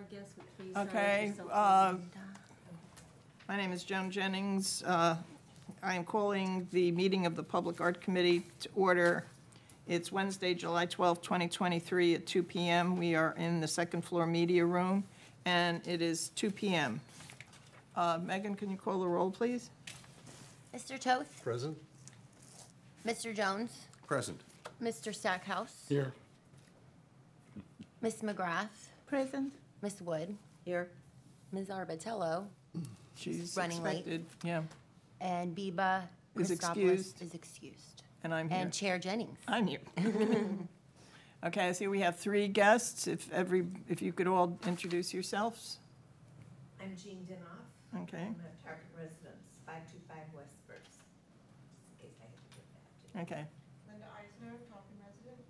our guests would please. Okay, yourself uh, uh, My name is Joan Jennings. Uh, I am calling the meeting of the Public Art Committee to order. It's Wednesday, July 12, 2023, at 2 PM. We are in the second floor media room, and it is 2 PM. Uh, Megan, can you call the roll, please? Mr. Toth, Present? Mr. Jones, Present. Mr. Stackhouse, Here. Ms. McGrath, Present. Miss Wood. Here. Ms. Arbatello, She's Running late. expected, yeah, and Biba Is Christopoulos excused. is excused. and I'm here. And Chair Jennings. I'm here. Okay, I see we have three guests. If every, if you could all introduce yourselves. I'm Jean Dinoff. Okay, I'm a Tarpon residence, 525 West Spruce. Just in case I have to get that. okay. Linda Eisner, Tarpon resident.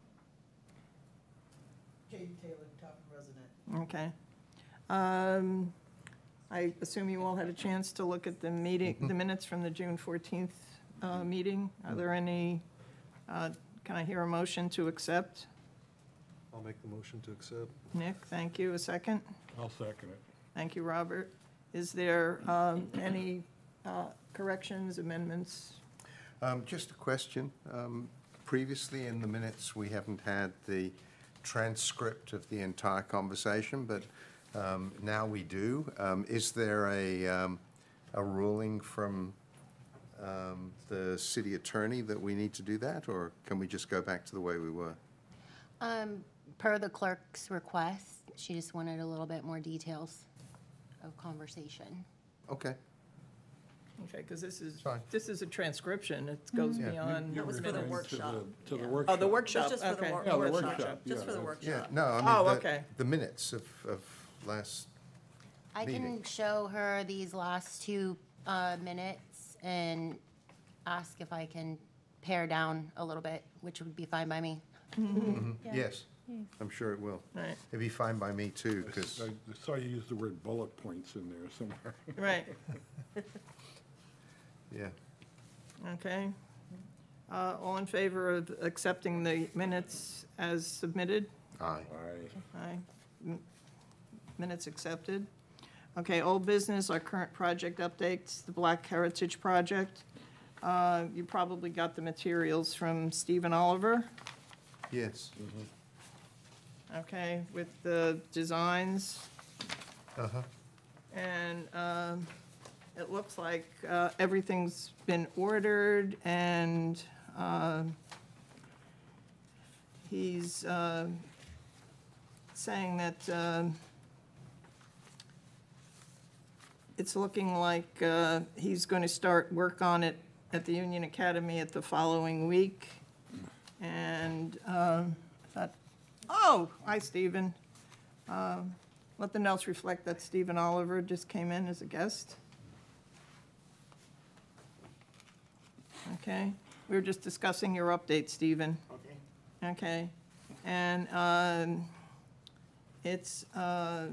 Jane Taylor, Tarpon resident. Okay. Um, I assume you all had a chance to look at the meeting, the minutes from the June 14th uh, meeting. Are there any, uh, can I hear a motion to accept? I'll make the motion to accept. Nick, thank you. A second? I'll second it. Thank you, Robert. Is there um, any uh, corrections, amendments? Um, Just a question. Um, Previously in the minutes, we haven't had the transcript of the entire conversation, but um, now we do. Um, Is there a, um, a ruling from um, the city attorney that we need to do that, or can we just go back to the way we were? Um, per the clerk's request, she just wanted a little bit more details of conversation. Okay, Okay, because this is, Fine. this is a transcription. It goes Yeah. beyond. You're was for the referring to workshop. To the workshop. Oh, the workshop, Just for the okay. wor- Yeah, the workshop, workshop, just yeah, for the that's- yeah, workshop. no, I Oh, mean, okay. the- the minutes of, of last, I can show her these last two uh, minutes and ask if I can pare down a little bit, which would be fine by me. yes, I'm sure it will. Right, It'd be fine by me too, because, I saw you use the word bullet points in there somewhere. right, yeah. okay. Uh, All in favor of accepting the minutes as submitted? Aye. Aye. Aye. M- Minutes accepted. Okay, old business, our current project updates, the Black Heritage Project. Uh, You probably got the materials from Stephen Oliver, Yes. okay, with the designs. Uh-huh. And um, it looks like uh, everything's been ordered, and um, he's uh, saying that um, it's looking like uh, he's going to start work on it at the Union Academy at the following week. And um, I thought, oh, hi, Stephen. Um, Let the notes reflect that Stephen Oliver just came in as a guest. Okay, we were just discussing your update, Stephen. Okay. Okay, and um, it's, uh,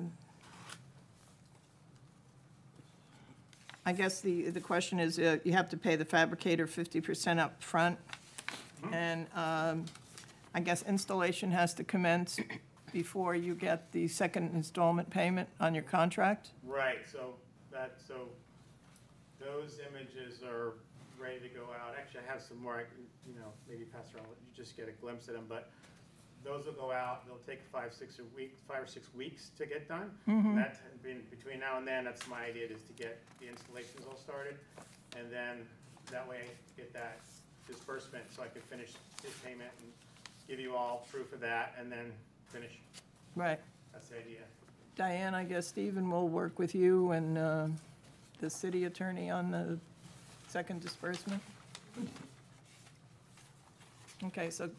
I guess the, the question is, uh, you have to pay the fabricator 50% up front, and um, I guess installation has to commence before you get the second installment payment on your contract? Right, so that, so those images are ready to go out. Actually, I have some more, I can, you know, maybe pass around, you just get a glimpse of them, but those will go out, they'll take five, six or week, five or six weeks to get done. And That, been- between now and then, that's my idea, is to get the installations all started, and then that way I get that disbursement, so I can finish his payment and give you all proof of that, and then finish. Right. That's the idea. Diane, I guess Stephen will work with you and uh, the city attorney on the second disbursement? Okay, so,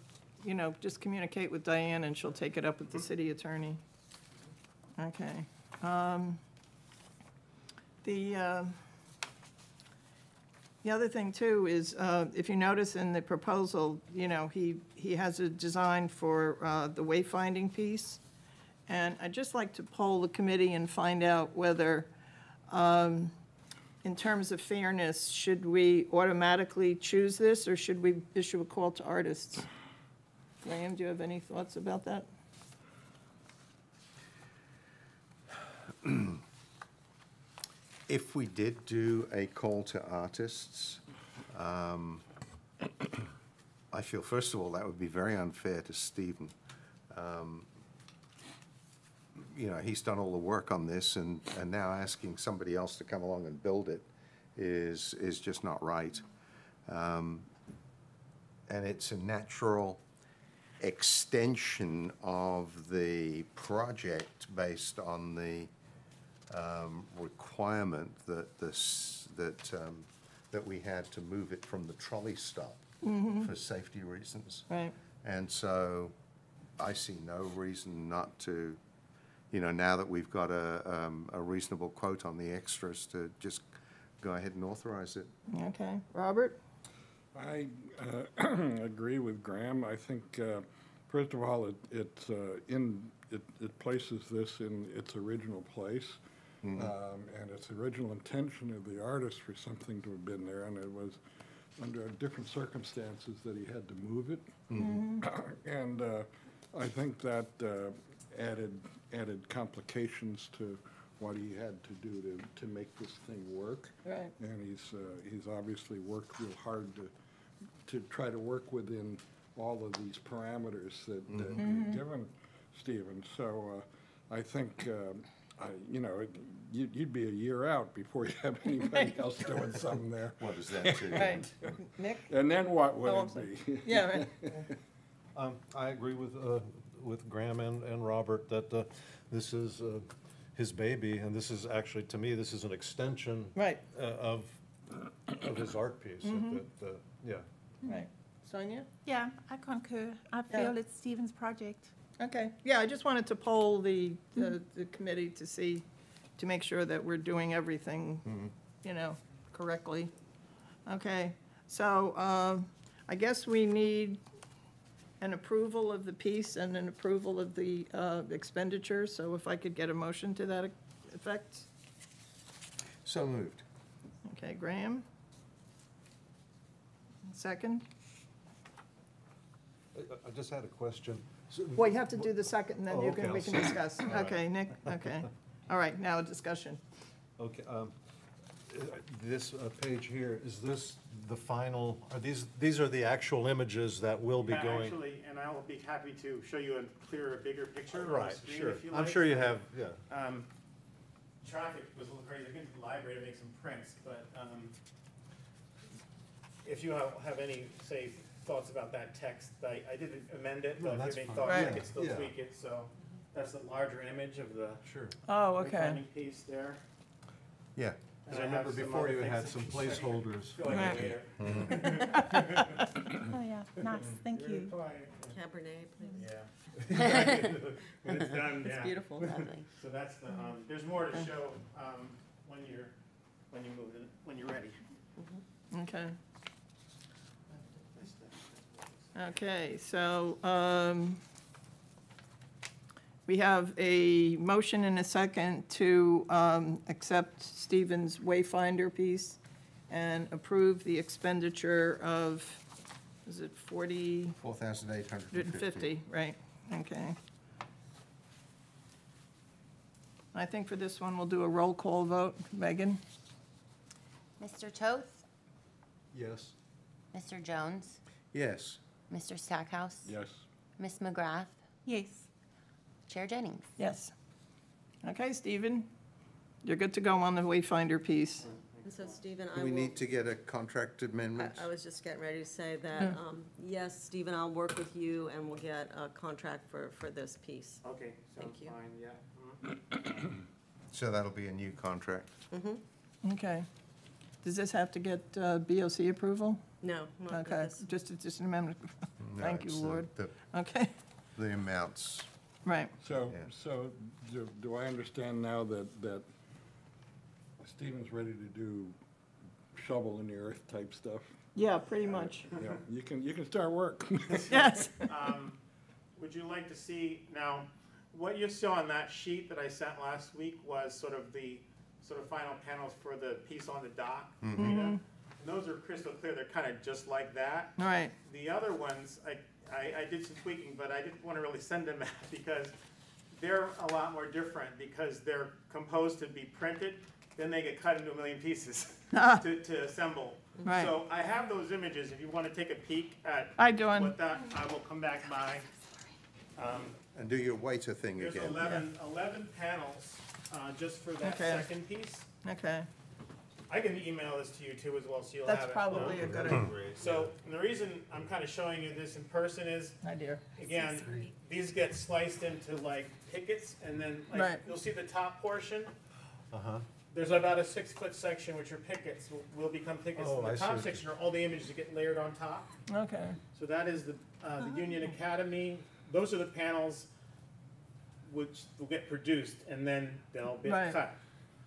you know, just communicate with Diane and she'll take it up with the city attorney. Okay. um, The, uh, the other thing too is, uh, if you notice in the proposal, you know, he, he has a design for uh, the wayfinding piece. And I'd just like to poll the committee and find out whether, um, in terms of fairness, should we automatically choose this, or should we issue a call to artists? Graham, do you have any thoughts about that? If we did do a call to artists, um, I feel, first of all, that would be very unfair to Stephen. Um, You know, he's done all the work on this, and, and now asking somebody else to come along and build it is, is just not right. Um, And it's a natural extension of the project based on the um, requirement that this, that, um, that we had to move it from the trolley stop for safety reasons. Right. And so I see no reason not to, you know, now that we've got a, um, a reasonable quote on the extras, to just go ahead and authorize it. Okay, Robert? I uh, agree with Graham. I think, uh, first of all, it, it's uh, in, it, it places this in its original place. Um, And its original intention of the artist for something to have been there, and it was under different circumstances that he had to move it. And uh, I think that uh, added, added complications to what he had to do to, to make this thing work. Right. And he's, uh, he's obviously worked real hard to, to try to work within all of these parameters that, that you've given, Stephen. So, uh, I think, um, I, you know, it- you'd, you'd be a year out before you have anybody else doing something there. What does that do? Right. Nick? And then what would Oh, I'm it be? Yeah, right. Um, I agree with, uh, with Graham and, and Robert that, uh, this is, uh, his baby, and this is actually, to me, this is an extension. Right. uh, Of, of his art piece, that, uh, yeah. Right. Sonia? Yeah, I concur. I Yeah. feel it's Stephen's project. Okay, yeah, I just wanted to poll the, the the committee to see, to make sure that we're doing everything, you know, correctly. Okay, so um, I guess we need an approval of the piece and an approval of the uh, expenditure, so if I could get a motion to that effect? So moved. Okay, Graham? Second? I, I just had a question. So- Well, you have to do the second, and then Oh, you okay, can, we I'll can see. discuss. All right. Okay, Nick, okay. All right, now a discussion. Okay, um, this uh, page here, is this the final, are these, these are the actual images that will be Yeah, going? Actually, and I will be happy to show you a clearer, bigger picture on the Right, screen sure. if you I'm sure you have, yeah. Um, traffic was a little crazy, I've been to the library to make some prints, but, um, if you have, have any, say, thoughts about that text, I, I didn't amend it, No, but if that's you have any fine. thoughts, I Right. could still Yeah. tweak it, so that's the larger image of the Sure. Oh, wayfinding piece there. Yeah. Because I remember before you had some you said you could placeholders. fill in Right. Oh, yeah, nice, thank You're Cabernet, please. Yeah. When it's done, yeah. It's beautiful. Lovely. So that's the, um, there's more to show, um, when you're, when you move it, when you're ready. Okay. Okay, so, um, we have a motion and a second to, um, accept Stephen's Wayfinder piece and approve the expenditure of, is it forty, Four thousand eight hundred hundred and fifty, right, okay. I think for this one, we'll do a roll call vote. Megan? Mr. Toth, Yes. Mr. Jones, Yes. Mr. Stackhouse, Yes. Miss McGrath, Yes, Chair Jennings. Yes. Okay, Stephen, you're good to go on the Wayfinder piece. And so Stephen, I Do will. we need to get a contract amendment? I, I was just getting ready to say that, um, yes, Stephen, I'll work with you and we'll get a contract for, for this piece. Okay, sounds Thank you. fine, yeah. Mhm. So that'll be a new contract? Okay. Does this have to get uh, BOC approval? No, not with Okay, this. just, just an amendment. No, Thank you, it's the- Lord. The, Okay, the amounts. Right. So, Yeah. so do, do I understand now that, that Stephen's ready to do shovel in the earth type stuff? Yeah, pretty much. Yeah, you can, you can start work. Yes. Um, Would you like to see, now, what you saw on that sheet that I sent last week was sort of the, sort of final panels for the piece on the dock. Rita. And those are crystal clear, they're kind of just like that. All right, The other ones, I, I, I did some tweaking, but I didn't want to really send them out because they're a lot more different because they're composed to be printed, then they get cut into a million pieces to, to assemble. Right. So I have those images, if you wanna take a peek at Hi, Dawn. what that, I will come back by. Um, And do your waiter thing There's again. 11 11 panels, uh, just for that Okay. second piece. Okay, I can email this to you too as well, so you'll have that's it. probably a good idea. So, and the reason I'm kinda showing you this in person is, Hi, dear. again, these get sliced into like pickets, and then, like, Right. you'll see the top portion. Uh-huh. There's about a six-foot section which are pickets, will- will become pickets, Oh, and I the see top what section are all the images that get layered on top. Okay, So that is the, uh, the Union Academy, those are the panels which will get produced, and then they'll be Right. cut.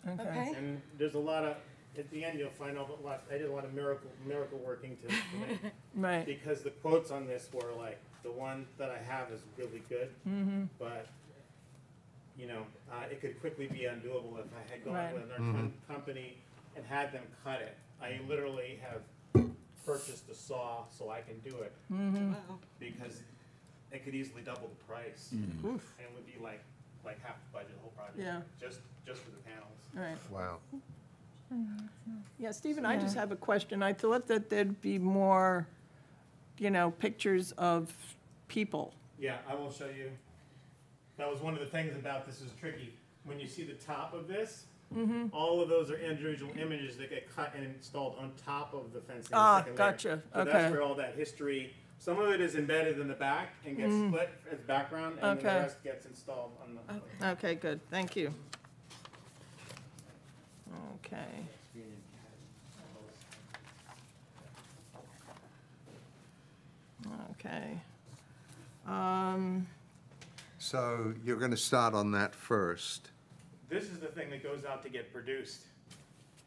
okay. And there's a lot of, at the end, you'll find out a lot, I did a lot of miracle, miracle working to, to Right, because the quotes on this were like, the one that I have is really good, mm-hmm, but, you know, uh, it could quickly be undoable if I had Right. gone with another com- company and had them cut it. I literally have purchased a saw so I can do it, mm-hmm. because it could easily double the price. Oof, And it would be like, like half the budget, the whole project. Yeah. Just, just for the panels. right. Wow. Yeah, Stephen, I just have a question. I thought that there'd be more, you know, pictures of people. Yeah, I will show you. That was one of the things about this is tricky. When you see the top of this, Mm-hmm. all of those are individual images that get cut and installed on top of the fencing. the Ah, second layer. gotcha. So Okay. that's where all that history, some of it is embedded in the back and gets split as background, and then the Mm. Okay. rest gets installed on the. Okay, good, thank you. Okay, okay. Um, So you're going to start on that first. This is the thing that goes out to get produced.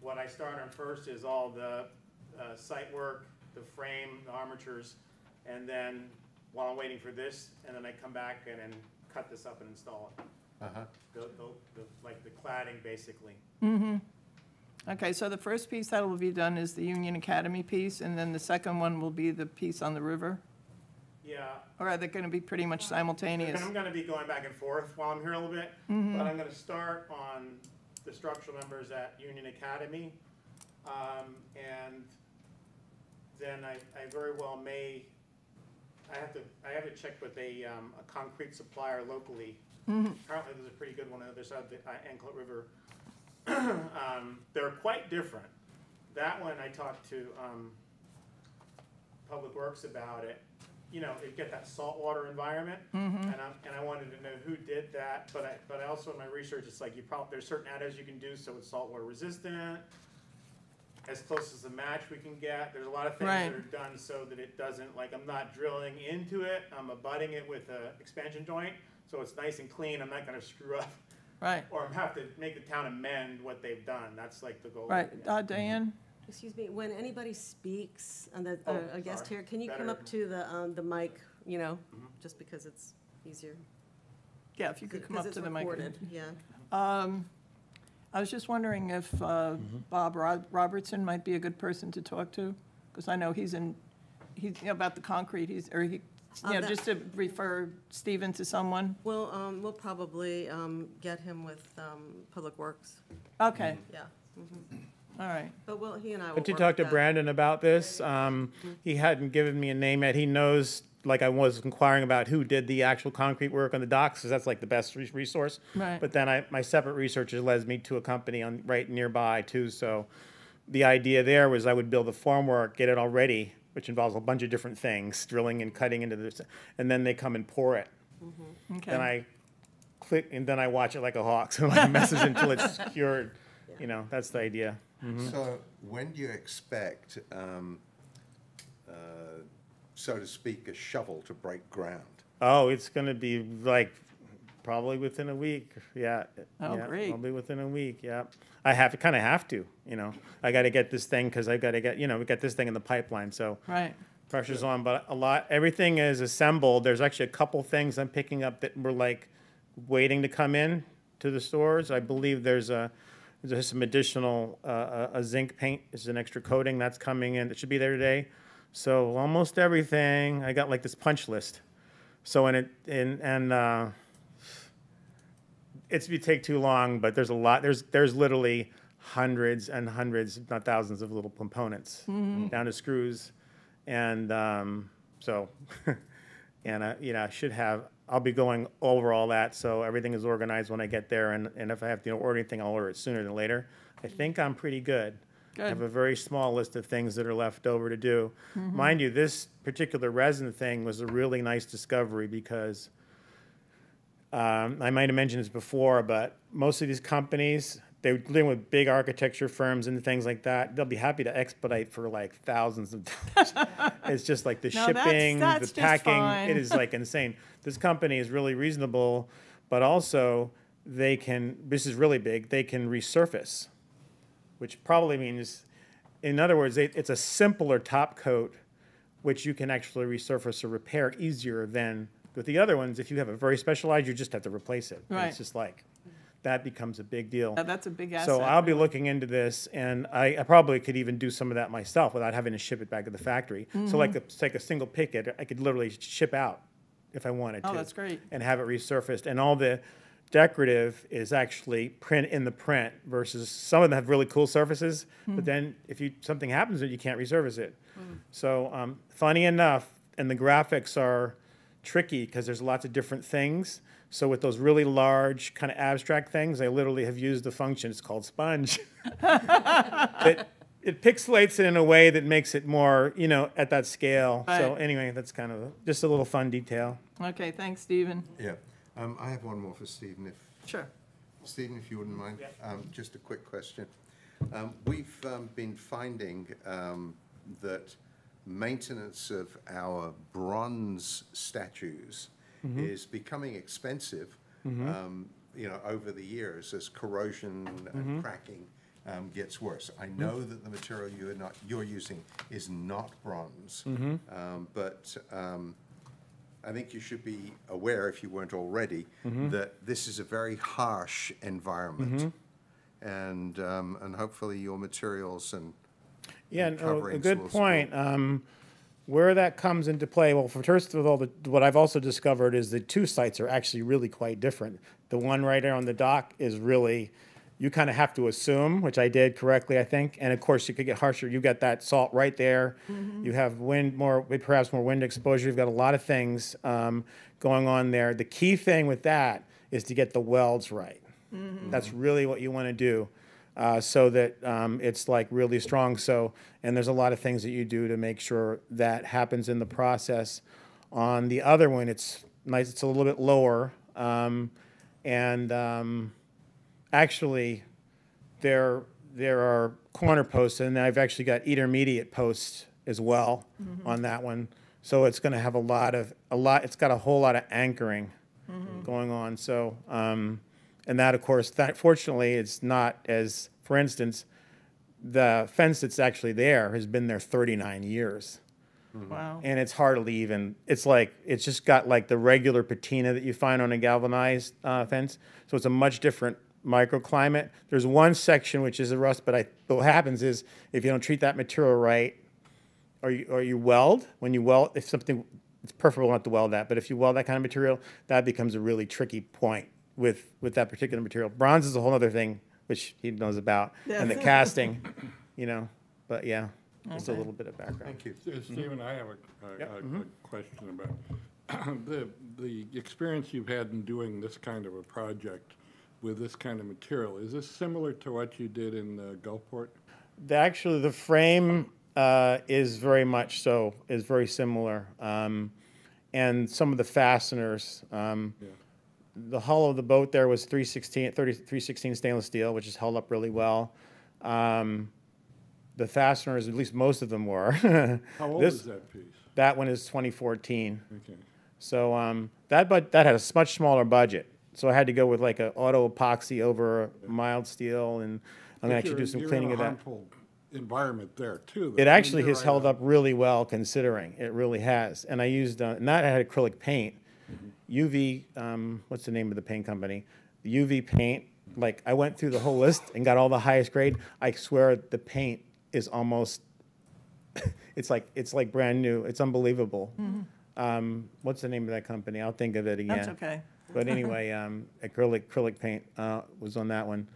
What I start on first is all the uh, site work, the frame, the armatures, and then while I'm waiting for this, and then I come back and then cut this up and install it. Uh-huh. The, the, the- like the cladding, basically. Okay, so the first piece that will be done is the Union Academy piece, and then the second one will be the piece on the river? Yeah, Or are they gonna be pretty much simultaneous? I'm gonna be going back and forth while I'm here a little bit, but I'm gonna start on the structural numbers at Union Academy. Um, and then I, I very well may, I have to, I have to check with a, um, a concrete supplier locally. Apparently there's a pretty good one on the other side of the uh, Anclote River. Um, they're quite different. That one, I talked to, um, Public Works about it. You know, it get that saltwater environment. And I, and I wanted to know who did that, but I, but I also in my research, it's like you probably, there's certain additives you can do so it's saltwater resistant. As close as the match we can get, there's a lot of things Right. that are done so that it doesn't, like, I'm not drilling into it, I'm abutting it with a expansion joint. So it's nice and clean, I'm not gonna screw up, Right, or have to make the town amend what they've done, that's like the goal. right, uh, Diane? Excuse me, when anybody speaks, and the, Oh, a guest sorry. here, can you come up to the, um, the mic, you know, Mm-hmm. just because it's easier? Yeah, if you could come up Because to it's the mic. recorded, Yeah. Um, I was just wondering if uh, Bob Ro- Robertson might be a good person to talk to, because I know he's in, he's, you know, about the concrete, he's, or he, You know, that- just to refer Stephen to someone. Well, um, we'll probably, um, get him with, um, Public Works, Okay, yeah. all right, But well, he and I will But to work talk to that. Brandon about this, um, he hadn't given me a name yet. He knows, like I was inquiring about who did the actual concrete work on the docks, because that's like the best re- resource. Right. But then I, my separate research has led me to a company on, right nearby too, so the idea there was I would build the formwork, get it all ready, which involves a bunch of different things, drilling and cutting into this, and then they come and pour it. Then okay. I click, and then I watch it like a hawk, so like messes until it's cured. You know, that's the idea. So when do you expect, um, uh, so to speak, a shovel to break ground? Oh, it's gonna be like probably within a week. Yeah. Oh, yeah, great. Probably within a week. Yeah. I have to kind of have to. You know, I got to get this thing because I got to get you know we got this thing in the pipeline. So Right, pressure's on. But a lot, everything is assembled. There's actually a couple things I'm picking up that were like waiting to come in to the stores. I believe there's a there's some additional uh, a zinc paint is an extra coating that's coming in. That should be there today. So almost everything. I got like this punch list. So and it and and uh, it's, you take too long, but there's a lot, there's, there's literally hundreds and hundreds, if not thousands of little components mm-hmm. down to screws. And, um, so, and I, you know, I should have, I'll be going over all that, so everything is organized when I get there, and, and if I have to order anything, I'll order it sooner than later. I mm-hmm. think I'm pretty good. I have a very small list of things that are left over to do. Mm-hmm. Mind you, this particular resin thing was a really nice discovery because um, I might have mentioned this before, but most of these companies, they're dealing with big architecture firms and things like that. They'll be happy to expedite for like thousands of dollars. it's just like the No, shipping, that's the packing. It is like insane. This company is really reasonable, but also they can. This is really big. They can resurface, which probably means, in other words, they, it's a simpler top coat which you can actually resurface or repair easier than with the other ones. If you have a very specialized, you just have to replace it. Right. It's just like, that becomes a big deal. Yeah, That's a big asset. So I'll be looking into this, and I, I probably could even do some of that myself without having to ship it back to the factory. Mm-hmm. So like, a- take a single picket, I could literally ship out if I wanted to. Oh, that's great. And have it resurfaced, and all the decorative is actually print in the print versus, some of them have really cool surfaces, Hmm. but then if you, something happens, to it, you can't resurface it. So, um, funny enough, and the graphics are tricky because there's lots of different things. So with those really large kind of abstract things, I literally have used a function. It's called sponge. it, it pixelates it in a way that makes it more, you know, at that scale. So anyway, that's kind of just a little fun detail. Okay, thanks, Stephen. Yeah. Um, I have one more for Stephen, if, Sure. Stephen, if you wouldn't mind. Um, just a quick question. Um, we've, um, been finding, um, that maintenance of our bronze statues is becoming expensive, um, you know, over the years as corrosion and cracking, um, gets worse. I know that the material you're not, you're using is not bronze. Um, but, um, I think you should be aware, if you weren't already, that this is a very harsh environment. And, um, and hopefully your materials and Yeah, no, a coverings good will- point. Um, where that comes into play, well, for first of all, the, what I've also discovered is the two sites are actually really quite different. The one right there on the dock is really, you kind of have to assume, which I did correctly, I think. And of course, you could get harsher. You got that salt right there. You have wind, more perhaps more wind exposure. You've got a lot of things um, going on there. The key thing with that is to get the welds right. That's really what you want to do, uh, so that um, it's like really strong. So, and there's a lot of things that you do to make sure that happens in the process. On the other one, it's nice. It's a little bit lower, um, and um, actually, there there are corner posts, and I've actually got intermediate posts as well on that one. So it's going to have a lot of a lot. It's got a whole lot of anchoring going on. So, um, and that, of course, that fortunately, it's not as, for instance, the fence that's actually there has been there 39 years. Wow. and it's hardly even it's like it's just got like the regular patina that you find on a galvanized uh, fence. So it's a much different microclimate. There's one section which is a rust but I, but what happens is if you don't treat that material right or you, or you weld? When you weld if something it's preferable not to weld that but if you weld that kind of material that becomes a really tricky point with with that particular material bronze is a whole other thing which he knows about and the casting you know but yeah just a Okay. little bit of background Thank you. Uh, Stephen, I have a- a, Yep, a, a question about the, the experience you've had in doing this kind of a project with this kind of material. Is this similar to what you did in uh, Gulfport? The, actually, the frame uh, is very much so, is very similar. Um, and some of the fasteners, um, Yeah. The hull of the boat there was 316, 30, 316 stainless steel, which has held up really well. Um, the fasteners, at least most of them were. How old This- is that piece? That one is 2014. Okay. So um, that but that had a s- much smaller budget. So I had to go with like an auto epoxy over mild steel, and I'm gonna But actually you're- do some you're in cleaning a of that. harmful Environment there too. though. It mean, actually you're has right held on- up really well considering. It really has. And I used, uh, and that had acrylic paint. UV, um, what's the name of the paint company? UV paint, like I went through the whole list and got all the highest grade. I swear the paint is almost, it's like, it's like brand new. It's unbelievable. Um, what's the name of that company? I'll think of it again. That's okay. But anyway, um, acrylic, acrylic paint, uh, was on that one.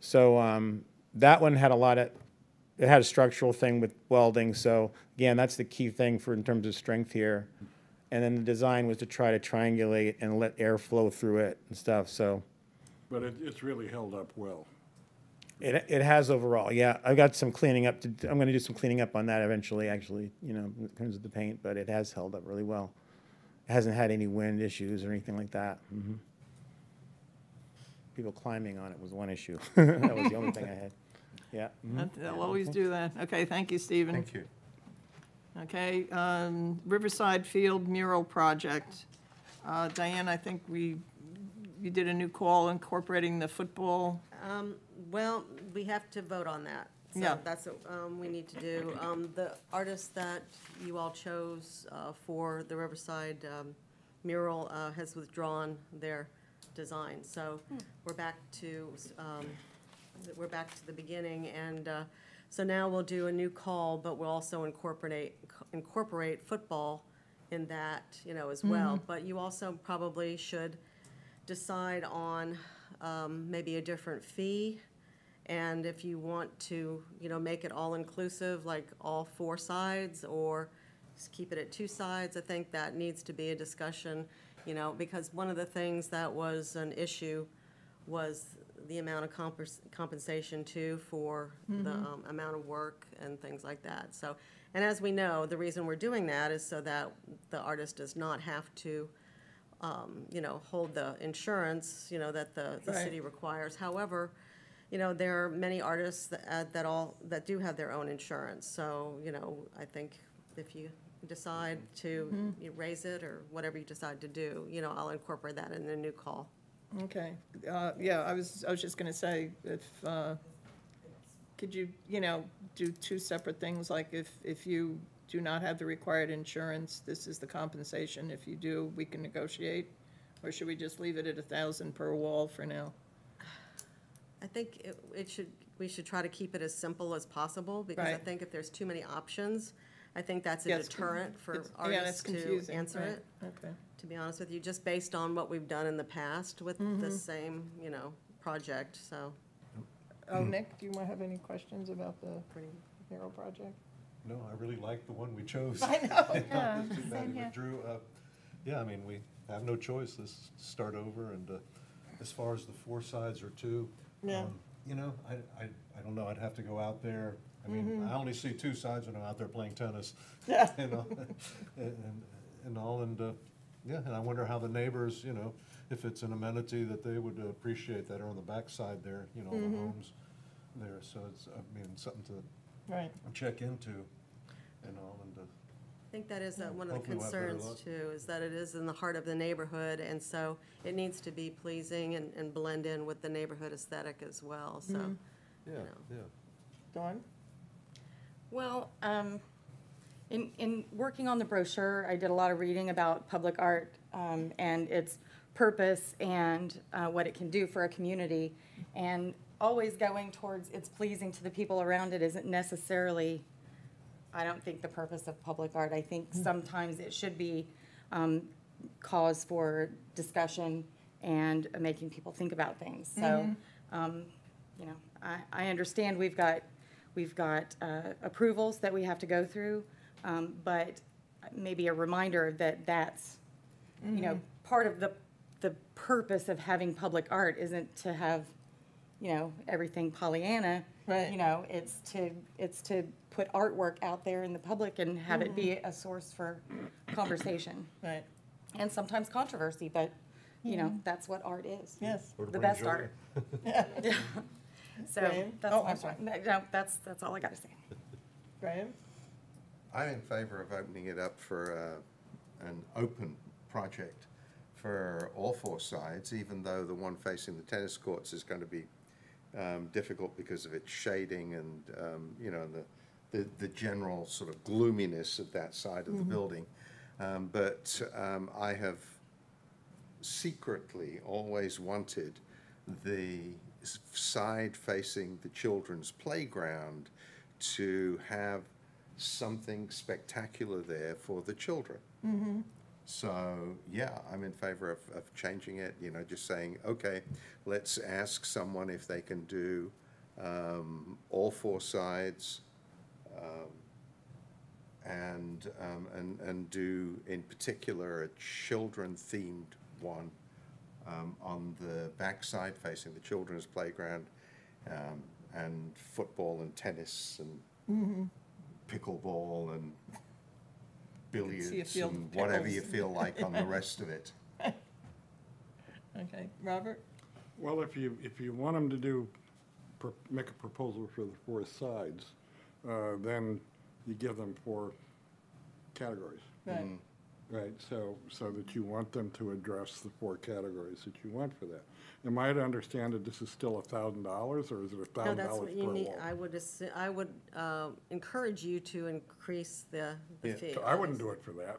So, um, that one had a lot of, it had a structural thing with welding, so again, that's the key thing for, in terms of strength here. And then the design was to try to triangulate and let air flow through it and stuff, so. But it, it's really held up well. It, it has overall, yeah. I've got some cleaning up to, I'm gonna do some cleaning up on that eventually, actually, you know, in terms of the paint, but it has held up really well. It hasn't had any wind issues or anything like that. Mhm. People climbing on it was one issue. That was the only thing I had. Yeah. mhm. They'll always do that. Okay, thank you, Stephen. Thank you. Okay, um, Riverside Field mural project. Uh, Diane, I think we, you did a new call incorporating the football. Um, well, we have to vote on that. Yeah. So that's what, um, we need to do. Um, the artist that you all chose, uh, for the Riverside, um, mural, uh, has withdrawn their design. So we're back to, um, we're back to the beginning, and, uh, so now we'll do a new call, but we'll also incorporate, incorporate football in that, you know, as well. But you also probably should decide on um, maybe a different fee. And if you want to, you know, make it all-inclusive, like all four sides, or just keep it at two sides, I think that needs to be a discussion, you know, because one of the things that was an issue was the amount of compens- compensation too for the um, amount of work and things like that. So, and as we know, the reason we're doing that is so that the artist does not have to um, you know, hold the insurance, you know, that the, the Right. city requires. However, you know, there are many artists that, uh, that all, that do have their own insurance. So, you know, I think if you decide to you raise it or whatever you decide to do, you know, I'll incorporate that in the new call. Okay, uh, yeah, I was, I was just gonna say, if, uh, could you, you know, do two separate things, like if, if you do not have the required insurance, this is the compensation, if you do, we can negotiate? Or should we just leave it at a thousand per wall for now? I think it, it should, we should try to keep it as simple as possible, because I Right. think if there's too many options, I think that's a Yeah, it's con- deterrent for It's- yeah, it's artists to confusing, answer right, it. Okay. To be honest with you, just based on what we've done in the past with the same, you know, project, so. Oh, Nick, do you want, have any questions about the mural project? No, I really like the one we chose. I know. Yeah, Too bad same he here. withdrew. Uh, Yeah, I mean, we have no choice, let's start over, and uh, as far as the four sides or two, Yeah. um, you know, I, I, I don't know, I'd have to go out there. I mean, I only see two sides when I'm out there playing tennis. Yeah. You know, and, and- and all, and, uh, yeah, and I wonder how the neighbors, you know, if it's an amenity that they would appreciate that are on the backside there, you know, the homes there, so it's, I mean, something to Right, check into and all, and, uh, I think that is uh, one of the Hopefully we'll have better concerns luck. too, is that it is in the heart of the neighborhood, and so it needs to be pleasing and, and blend in with the neighborhood aesthetic as well, so. yeah, know. yeah. Dawn? Well, um, in, in working on the brochure, I did a lot of reading about public art, um, and its purpose and, uh, what it can do for a community. And always going towards it's pleasing to the people around it isn't necessarily, I don't think the purpose of public art. I think sometimes it should be, um, cause for discussion and making people think about things. So, um, you know, I, I understand we've got, we've got uh, approvals that we have to go through, um, but maybe a reminder that that's, you know, mm-hmm. part of the, the purpose of having public art isn't to have, you know, everything Pollyanna. Right. You know, it's to, it's to put artwork out there in the public and have it be mm-hmm. a source for conversation Right, and sometimes controversy, but, you know, mm-hmm. that's what art is. yes. The best joy. art. So, Graham? that's Oh, all I'm I'm sorry. No, that's, that's all I gotta say. Graham? I'm in favor of opening it up for uh, an open project for all four sides, even though the one facing the tennis courts is going to be um, difficult because of its shading and, um, you know, the, the, the general sort of gloominess of that side of the building. Um, But um, I have secretly always wanted the side facing the children's playground to have something spectacular there for the children. So, yeah, I'm in favor of, of changing it, you know, just saying, okay, let's ask someone if they can do um, all four sides um, and, um, and, and do in particular a children-themed one um, on the backside facing the children's playground um, and football and tennis and pickleball and billiards field and of whatever you pickles. feel like on the rest of it. Okay, Robert? Well, if you, if you want them to do, pro- make a proposal for the four sides, uh, then you give them four categories. Right. Right, so, so that you want them to address the four categories that you want for that. Am I to understand that this is still a thousand dollars, or is it a No, thousand that's dollars what per you need, wall? I would, assu- I would uh, encourage you to increase the, the Yeah. fee. So I wouldn't do it for that.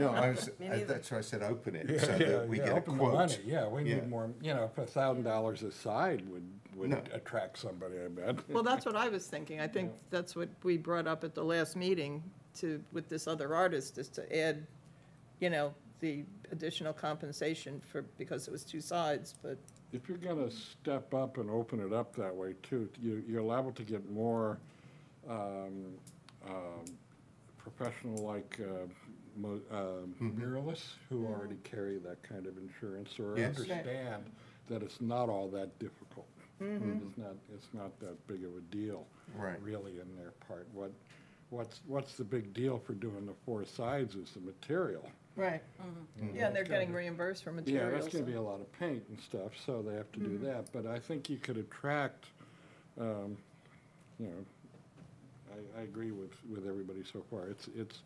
No, I was, Me I- neither. that's why I said open it, Yeah, so yeah, that we yeah, get a open the money, quote. Yeah, we Yeah. need more, you know, if a thousand dollars a side would, would No. attract somebody, I bet. Well, that's what I was thinking. I think that's what we brought up at the last meeting to, with this other artist, is to add, you know, the additional compensation for, because it was two sides, but, If you're gonna step up and open it up that way too, you, you're liable to get more, um, um, professional like, uh, mo- um, muralists who already carry that kind of insurance or Yes. understand that it's not all that difficult. It's not, it's not that big of a deal. Right. Really in their part. What, what's, what's the big deal for doing the four sides is the material. right. Yeah, and they're getting reimbursed for material. Yeah, materials. that's gonna be a lot of paint and stuff, so they have to do Mm-hmm. that, but I think you could attract, um, you know, I, I agree with, with everybody so far, it's, it's,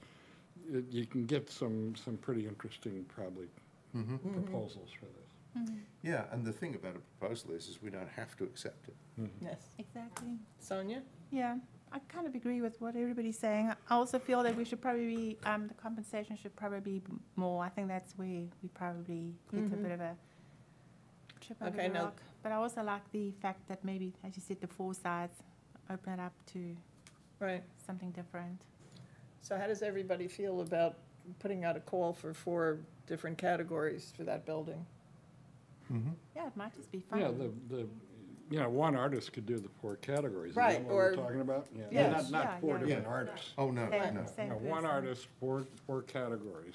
it, you can get some, some pretty interesting, probably, Mm-hmm. proposals for this. Yeah, and the thing about a proposal is, is we don't have to accept it. Yes. Exactly. Sonia? Yeah, I kind of agree with what everybody's saying. I also feel that we should probably be, um, the compensation should probably be more. I think that's where we probably hit a bit of a trip over Okay, the now- rock. But I also like the fact that maybe, as you said, the four sides, open it up to Right. something different. So how does everybody feel about putting out a call for four different categories for that building? Yeah, it might just be fun. Yeah, the, the, you know, one artist could do the four categories, is Right, that what we're or- talking about? Yeah, Yes. Not, not Yeah, four yeah. different Yeah. artists. Oh, no, Same- no. same No, one person. artist, four, four categories.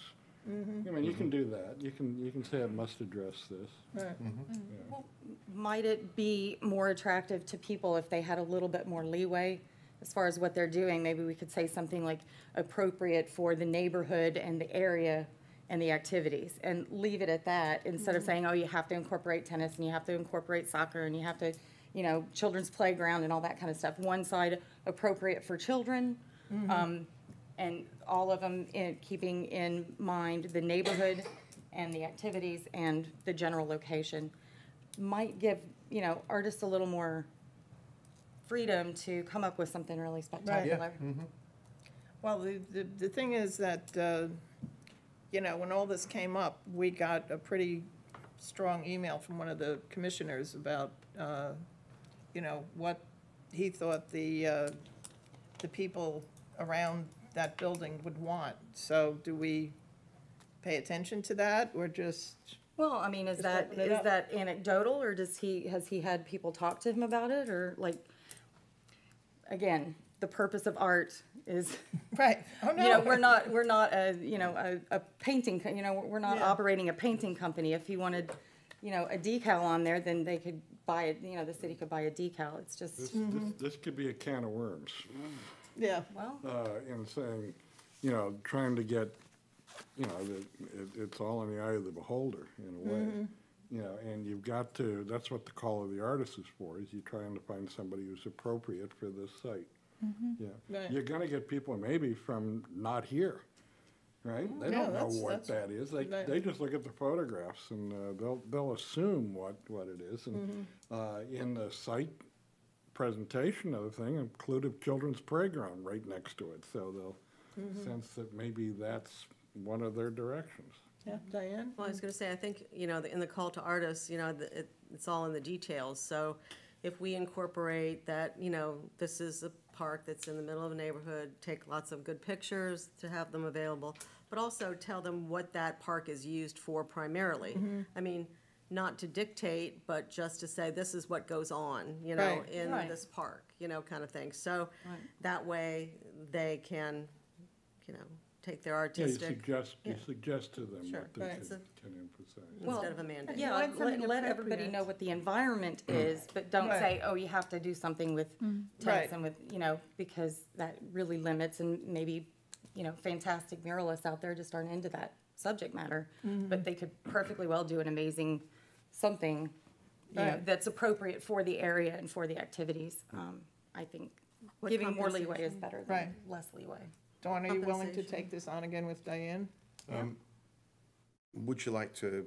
Mm-hmm. I mean, you can do that, you can, you can say it must address this. Right. Mm-hmm. Mm-hmm. Might it be more attractive to people if they had a little bit more leeway as far as what they're doing? Maybe we could say something like appropriate for the neighborhood and the area and the activities, and leave it at that, instead of saying, oh, you have to incorporate tennis, and you have to incorporate soccer, and you have to, you know, children's playground and all that kind of stuff. One side appropriate for children, um, and all of them in, keeping in mind the neighborhood and the activities and the general location might give, you know, artists a little more freedom to come up with something really spectacular. Well, the, the, the thing is that, uh, you know, when all this came up, we got a pretty strong email from one of the commissioners about, uh, you know, what he thought the, uh, the people around that building would want. So do we pay attention to that or just, Well, I mean, is Just that, open it is up. that anecdotal, or does he, has he had people talk to him about it, or like, again, the purpose of art is, right, oh, no. you know, we're not, we're not a, you know, a, a painting, co- you know, we're not Yeah. operating a painting company. If he wanted, you know, a decal on there, then they could buy it, you know, the city could buy a decal. It's This, just, this, this could be a can of worms. Yeah, well, uh, in saying, you know, trying to get, you know, the- it, it's all in the eye of the beholder, in a way. You know, and you've got to, that's what the call of the artist is for, is you're trying to find somebody who's appropriate for this site. Yeah, Right. you're gonna get people maybe from not here, right? They Yeah, don't know that's- what that's- that is, they, right. they just look at the photographs and, uh, they'll, they'll assume what, what it is. Mm-hmm. And, uh, in the site presentation of the thing, include a children's playground right next to it, so they'll Mm-hmm. sense that maybe that's one of their directions. yeah, Diane? Well, I was gonna say, I think, you know, in the call to artists, you know, the- it, it's all in the details. So if we incorporate that, you know, this is a park that's in the middle of a neighborhood, take lots of good pictures to have them available, but also tell them what that park is used for primarily. Mm-hmm. I mean, not to dictate, but just to say, this is what goes on, you know, Right. in Right. this park, you know, kind of thing. So that way, they can, you know, take their Yeah, you artistic, suggest, you yeah. suggest to them Sure. what they Right. can, So- can emphasize. Well, instead of a mandate. Yeah, want let, something let everybody know appropriate. what the environment is, but don't Right. say, oh, you have to do something with Right. tents and with, you know, because that really limits and maybe, you know, fantastic muralists out there just aren't into that subject matter. But they could perfectly well do an amazing something, you know, Right. that's appropriate for the area and for the activities. Um, I think What giving more leeway is compensation? better Right. than less leeway. Dawn, are you willing to Compensation. take this on again with Diane? Would you like to,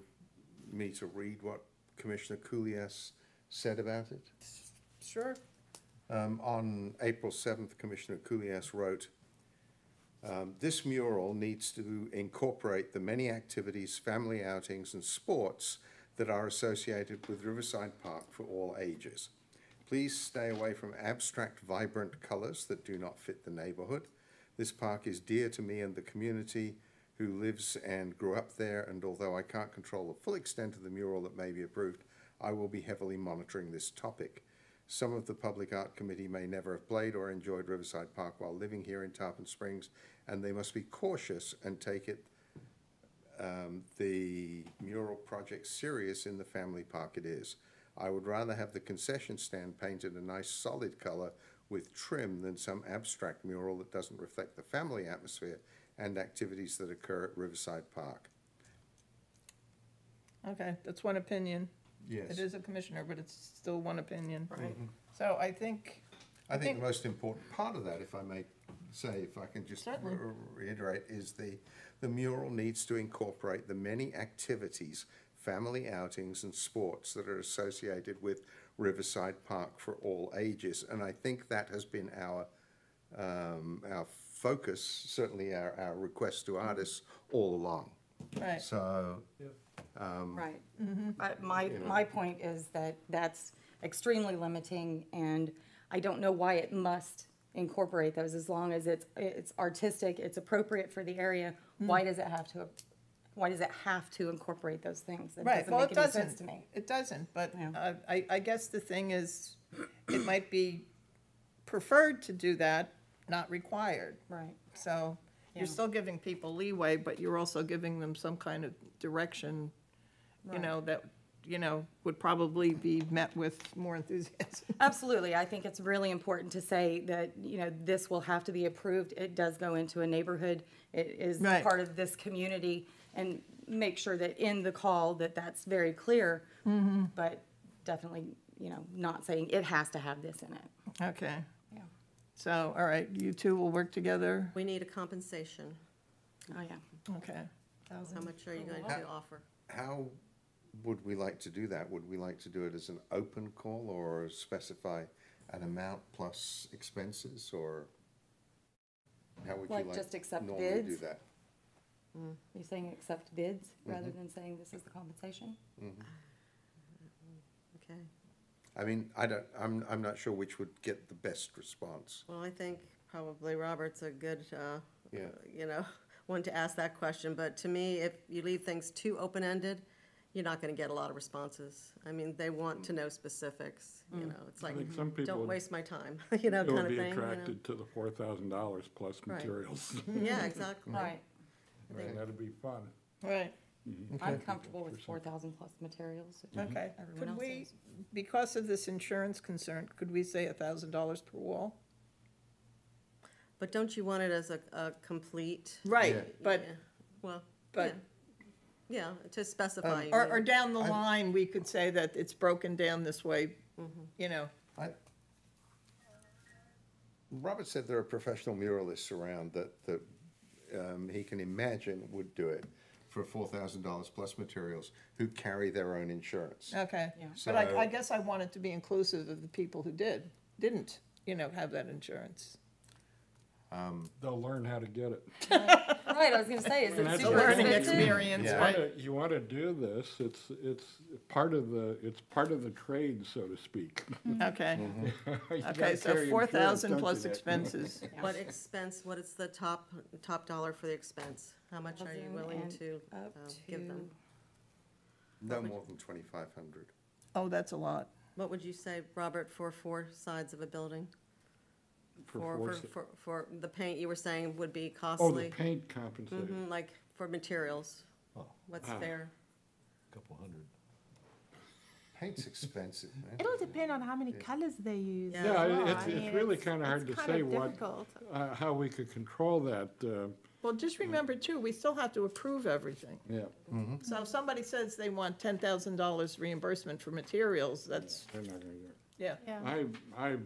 me to read what Commissioner Koulias said about it? Sure. Um, on April seventh, Commissioner Koulias wrote, um, this mural needs to incorporate the many activities, family outings, and sports that are associated with Riverside Park for all ages. Please stay away from abstract, vibrant colors that do not fit the neighborhood. This park is dear to me and the community who lives and grew up there, and although I can't control the full extent of the mural that may be approved, I will be heavily monitoring this topic. Some of the Public Art Committee may never have played or enjoyed Riverside Park while living here in Tarpon Springs, and they must be cautious and take it, um, the mural project serious in the family park it is. I would rather have the concession stand painted a nice solid color with trim than some abstract mural that doesn't reflect the family atmosphere and activities that occur at Riverside Park. Okay, that's one opinion. Yes. It is a commissioner, but it's still one opinion. Right. Mm-hmm. So I think, I think think- the most important part of that, if I may say, if I can just Certainly. re- reiterate, is the, the mural needs to incorporate the many activities, family outings and sports that are associated with Riverside Park for all ages. And I think that has been our, um, our focus, certainly our, our request to artists all along. right, So, um, Right. Mm-hmm. I- My, my point is that that's extremely limiting, and I don't know why it must incorporate those, as long as it's, it's artistic, it's appropriate for the area. Mm-hmm. Why does it have to, why does it have to incorporate those things? That right. doesn't Well, make it any sense doesn't. to me. It doesn't, but Yeah. uh, I, I guess the thing is, it might be preferred to do that, not required. Right. So you're Yeah. still giving people leeway, but you're also giving them some kind of direction, you Right. know, that, you know, would probably be met with more enthusiasm. Absolutely. I think it's really important to say that, you know, this will have to be approved. It does go into a neighborhood. It is Right. part of this community. And make sure that in the call that that's very clear. Mm-hmm. But definitely, you know, not saying it has to have this in it. Okay. Yeah. So, all right, you two will work together? We need a compensation. Oh, yeah. Okay. How much are you going to offer? how would we like to do that? Would we like to do it as an open call or specify an amount plus expenses or how would you Like like just accept normally do bids? That? You're saying accept bids mm-hmm. rather than saying this is the compensation? Mm-hmm. Mm-hmm. Okay. I mean, I don't, I'm, I'm not sure which would get the best response. Well, I think probably Robert's a good, uh, Yeah. you know, one to ask that question. But to me, if you leave things too open-ended, you're not going to get a lot of responses. I mean, they want to know specifics, you mm. know, it's like, think some people don't would- waste my time, you know, It kind would of be thing, you know? attracted to the four thousand dollars plus Right. materials. Yeah, exactly. Right. And that'd be fun. Right, mm-hmm. I'm comfortable with four thousand plus materials. Mm-hmm. okay. Everyone Could else we, is. because of this insurance concern, could we say a thousand dollars per wall? But don't you want it as a, a complete? Right, but, Yeah. Well, but, yeah, to specify. Um, or, or down the line, we could say that it's broken down this way, mm-hmm. you know, I, Robert said there are professional muralists around that, that, um, he can imagine would do it for four thousand dollars plus materials, who carry their own insurance. okay. Yeah. But I, I guess I wanted to be inclusive of the people who did, didn't, you know, have that insurance. They'll learn how to get it. Right, I was gonna say, is And it that's super a Learning expensive? experience, Yeah. right? Wanna- You want to do this, it's, it's part of the, it's part of the trade, so to speak. Okay, You okay, gotta so carry four insurance, thousand don't you, plus Nick? expenses. What expense, what is the top, top dollar for the expense? How much are you willing and to up uh, give them? No more than twenty-five hundred. Oh, that's a lot. What would you say, Robert, for four sides of a building? For For, four for, for, for the paint you were saying would be Oh, the costly? paint compensating. Mhm, Like for materials, Oh, what's Ah. fair? couple hundred. Paint's expensive, man. It'll depend on how many colors they use. Yeah. as Yeah, well. it's, I mean, it's really kind of hard to it's say of what, difficult. uh, how we could control that, uh, Well, just remember too, we still have to approve everything. yeah. So if somebody says they want ten thousand dollars reimbursement for materials, that's, They're not gonna do it. yeah. Yeah. I, I,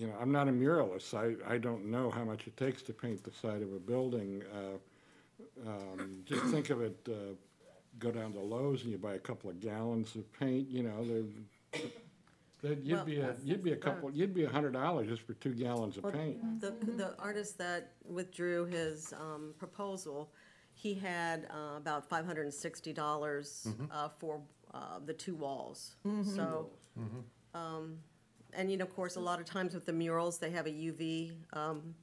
you know, I'm not a muralist, I, I don't know how much it takes to paint the side of a building. Uh, um, Just think of it, uh, go down to Lowe's and you buy a couple of gallons of paint, you know, they're, that, you'd Well, be, a you'd be a couple, you'd be a hundred dollars just for two gallons of Well, paint. The, the artist that withdrew his um, proposal, he had uh, about five hundred and sixty dollars uh, for uh, the two walls. So, um, and you know, of course, a lot of times with the murals, they have a UV um,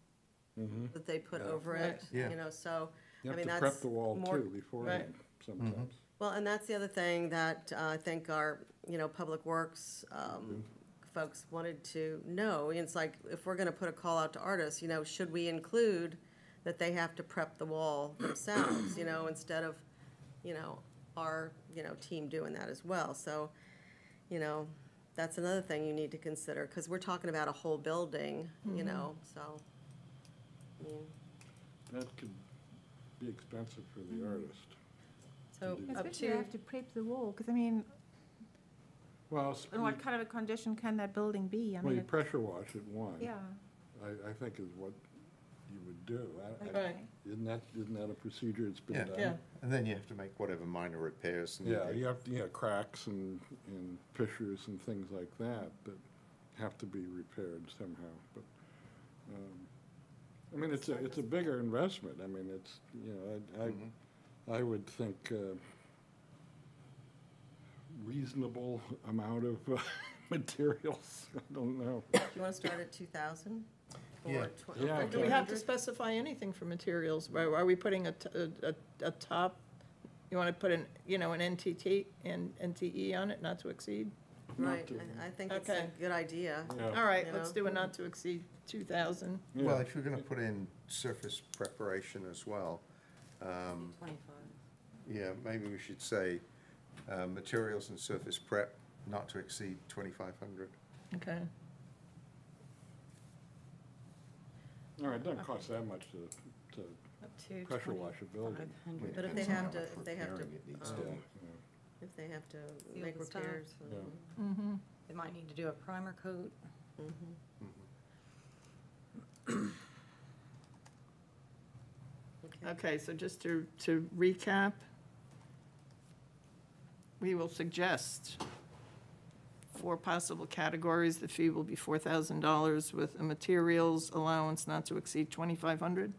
that they put over it, Yeah. you know, so, You I have mean, to that's prep the wall more. too beforehand, sometimes. Well, and that's the other thing that uh, I think our, you know, Public Works um, folks wanted to know. It's like, if we're gonna put a call out to artists, you know, should we include that they have to prep the wall themselves, you know, instead of, you know, our, you know, team doing that as well. So, you know, that's another thing you need to consider, because we're talking about a whole building, you mm-hmm. know, so. I mean, That could be expensive for the mm-hmm. artist. So up Especially you to, have to prep the wall, because I mean, Well, s- in what kind of a condition can that building be? I well, mean, you it- pressure wash it one. yeah. I, I think is what you would do. I- I- Right. Isn't that, isn't that a procedure that's been done? Yeah. And then you have to make whatever minor repairs. and- Yeah, you have, to- yeah, cracks and, and fissures and things like that that have to be repaired somehow, but, um, I mean, it's a, it's a bigger investment. I mean, it's, you know, I, I, I would think, uh, reasonable amount of uh, materials, I don't know. do you want to start at two thousand? Yeah. Yeah, Do we have to specify anything for materials? Are are we putting a, t- a- a- a top, you want to put an, you know, an NTT and NTE on it, not to exceed? Right, I, I think it's a Okay. good idea. All right, You let's know? do a not to exceed two thousand. Well, if you're gonna put in surface preparation as well, um, Twenty-five. yeah, maybe we should say, uh, materials and surface prep not to exceed twenty-five hundred. Okay. All right, it doesn't cost that much to, to Up to pressure wash a building. 2,500. But if they have to, if they have to, Yeah, um, yeah. if they have to Seal make the stuff. repairs. Yeah. Mm-hmm. They might need to do a primer coat. Okay. Okay, so just to, to recap, we will suggest four possible categories. The fee will be four thousand dollars with a materials allowance not to exceed twenty-five hundred?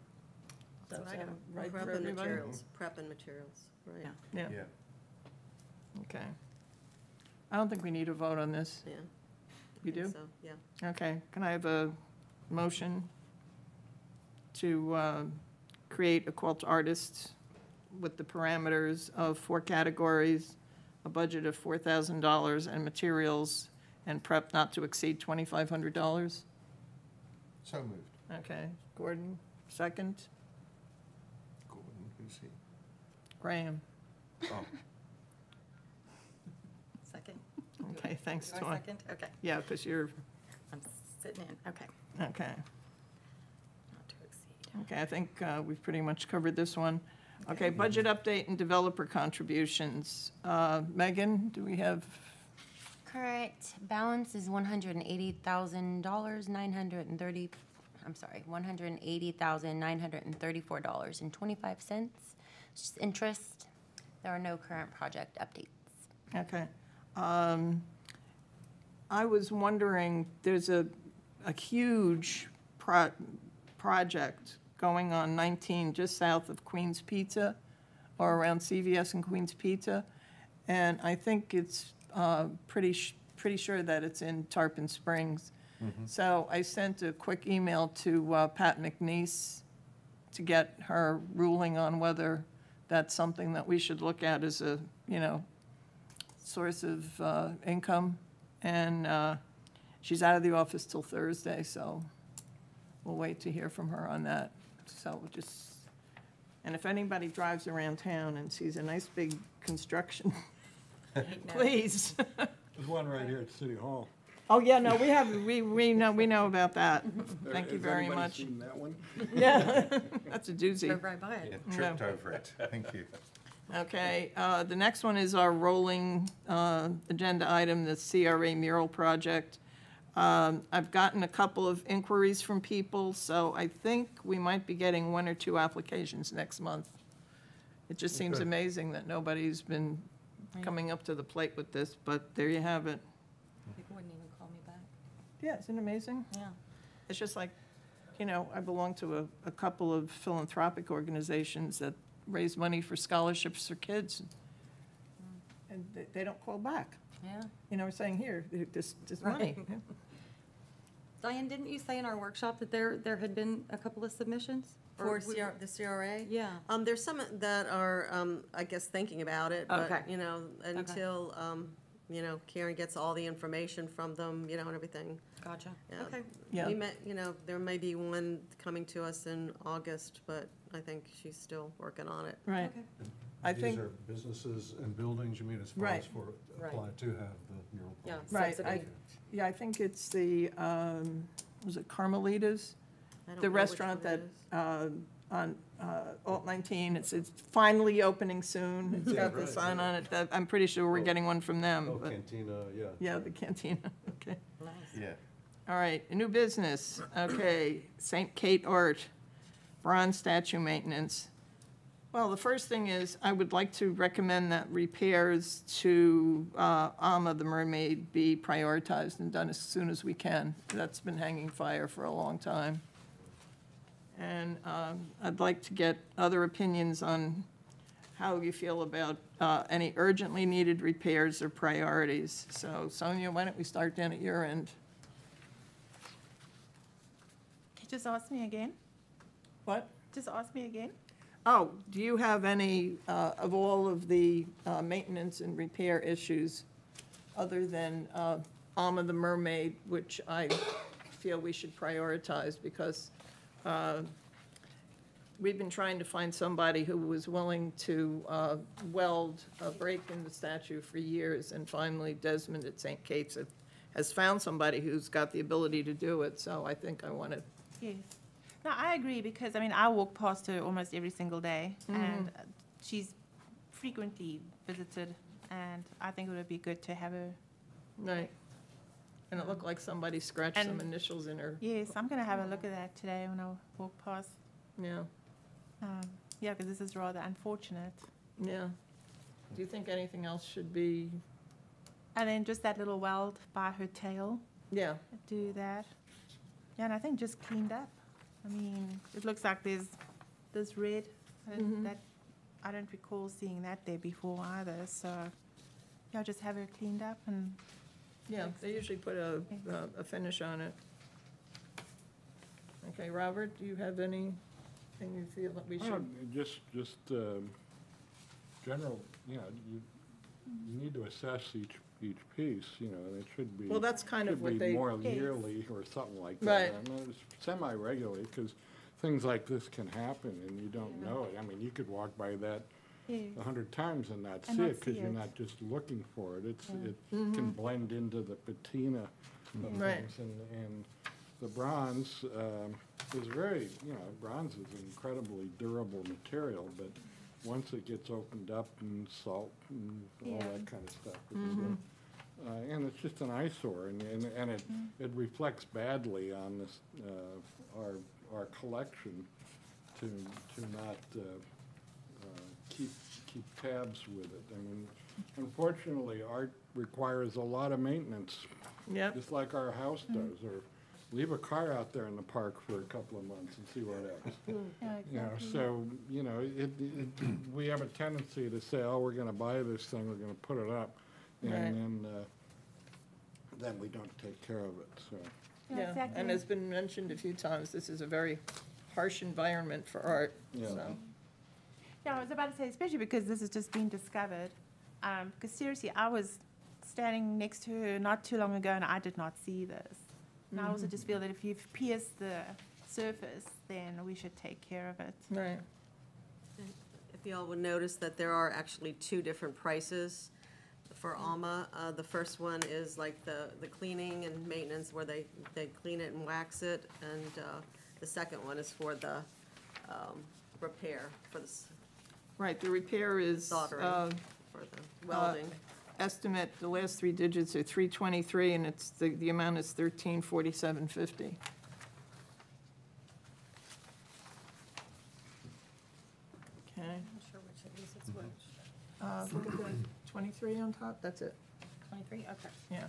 That's what I got. Right Prep for and everybody? materials, prep and materials, right, Yeah. Yeah, Yeah. okay. I don't think we need a vote on this. yeah. You do? So, yeah. Okay, can I have a motion to uh, create a quilt artist with the parameters of four categories, a budget of four thousand dollars, and materials and prep not to exceed twenty-five hundred dollars? So moved. Okay, Gordon, second. Gordon, who's he? Graham. Oh, Second? Okay, thanks, Do I Dawn. second? Okay, Yeah, because you're, I'm sitting in, okay. okay. Not to exceed. Okay, I think uh, we've pretty much covered this one. Okay, budget update and developer contributions. Uh, Megan, do we have, Current balance is one hundred and eighty thousand dollars, nine hundred and thirty, I'm sorry, one hundred and eighty thousand, nine hundred and thirty-four dollars and twenty-five cents. Interest, there are no current project updates. okay. Um, I was wondering, there's a, a huge pro, project going on 19, just south of Queen's Pizza, or around CVS and Queen's Pizza. And I think it's uh, pretty, sh- pretty sure that it's in Tarpon Springs. So I sent a quick email to uh, Pat McNeese to get her ruling on whether that's something that we should look at as a, you know, source of uh, income. And uh, she's out of the office till Thursday, so we'll wait to hear from her on that. So we'll just, and if anybody drives around town and sees a nice big construction, please. There's one right here at City Hall. Oh, yeah, no, we have, we, we know, we know about that. Thank you very much. Has very anybody much. seen that one? Yeah, that's a doozy. Drove right by it. Yeah, tripped over it. Thank you. Okay, uh, the next one is our rolling uh, agenda item, the CRA mural project. Um, I've gotten a couple of inquiries from people, so I think we might be getting one or two applications next month. It just seems Okay. amazing that nobody's been coming up to the plate with this, but there you have it. People wouldn't even call me back. Yeah, isn't it amazing? Yeah. It's just like, you know, I belong to a, a couple of philanthropic organizations that raise money for scholarships for kids. And they, they don't call back. Yeah. You know, saying, here, this, this money. Right. Diane, didn't you say in our workshop that there, there had been a couple of submissions? Or For we- CR, the CRA? Yeah. Um, there's some that are, um, I guess, thinking about it, Okay. but, you know, until, um, you know, Karen gets all the information from them, you know, and everything. Gotcha. Yeah. Okay. Yeah. We met, you know, there may be one coming to us in August, but I think she's still working on it. Right. Okay. I think, These are businesses and buildings, you mean, as far Right. as for, Right. apply to have the mural? Yeah. right, I, subsidy. Yeah, I think it's the, um, was it Carmelitas? I don't The know which restaurant one that, it is. uh, on, uh, Alt 19, it's, it's finally opening soon. It's got the right, sign on it. that- I'm pretty sure we're Oh. getting one from them, Oh, but, Cantina, yeah. yeah, the cantina, okay. Yeah. All right, new business, okay, St. Kate Art, bronze statue maintenance. Well, the first thing is, I would like to recommend that repairs to uh, Alma the Mermaid be prioritized and done as soon as we can. That's been hanging fire for a long time. And um, I'd like to get other opinions on how you feel about uh, any urgently needed repairs or priorities. So Sonia, why don't we start down at your end? Can you just ask me again? What? Just ask me again? Oh, do you have any, uh, of all of the uh, maintenance and repair issues, other than uh, Alma the Mermaid, which I feel we should prioritize because uh, we've been trying to find somebody who was willing to uh, weld a break in the statue for years, and finally Desmond at St. Kate's has found somebody who's got the ability to do it, so I think I want to Yes. No, I agree because, I mean, I walk past her almost every single day and uh, she's frequently visited and I think it would be good to have her. Right. And it looked like somebody scratched some initials in her, Yes, I'm going to have a look at that today when I walk past. yeah, Um, Yeah, because this is rather unfortunate. yeah. Do you think anything else should be, And then just that little weld by her tail, yeah, do that. Yeah, and I think just cleaned up. I mean, it looks like there's this red, I didn't- Mhm. that, I don't recall seeing that there before either, so, yeah, just have it cleaned up and, yeah, they usually put a, a- a finish on it. Okay, Robert, do you have any anything you feel that we Uh, should? Just, just, um, general, you know, you, you need to assess each, each piece, you know, and it should be. Well, that's kind of should what be they- more yearly or something like Right. that. I mean, it's Semi-regularly, because things like this can happen and you don't know it. I mean, you could walk by that a hundred times and not And see not it, because see you're it. not just looking for it. It's, it Mm-hmm. can blend into the patina of Right. things. And, and the bronze, um, is very, you know, bronze is an incredibly durable material, but once it gets opened up and salt and all Yeah. that kind of stuff. it can Uh, and it's just an eyesore and, and, and it, it reflects badly on this, uh, our, our collection to, to not, uh, uh, keep, keep tabs with it. I mean, unfortunately, art requires a lot of maintenance, Yep, just like our house does, or leave a car out there in the park for a couple of months and see what happens. Yeah, You know, exactly. so, you know, it, it, we have a tendency to say, oh, we're gonna buy this thing, we're gonna put it up, and Right. then, uh, then we don't take care of it, so. Yeah, Yeah, exactly. and it's been mentioned a few times, this is a very harsh environment for art, Yeah. so. Yeah, I was about to say, especially because this has just been discovered. Um, because seriously, I was standing next to her not too long ago and I did not see this. And I also just feel that if you've pierced the surface, then we should take care of it. Right. If y'all would notice that there are actually two different prices for Alma. Uh, the first one is like the, the cleaning and maintenance where they, they clean it and wax it. And, uh, the second one is for the, um, repair, for the s- Right, the repair is, soldering, uh, for the welding. Estimate, the last three digits are three twenty-three, and it's, the, the amount is thirteen forty-seven fifty. Okay. Not sure which of these is which. Uh, look at the twenty-three on top, that's it, Twenty-three, okay. yeah.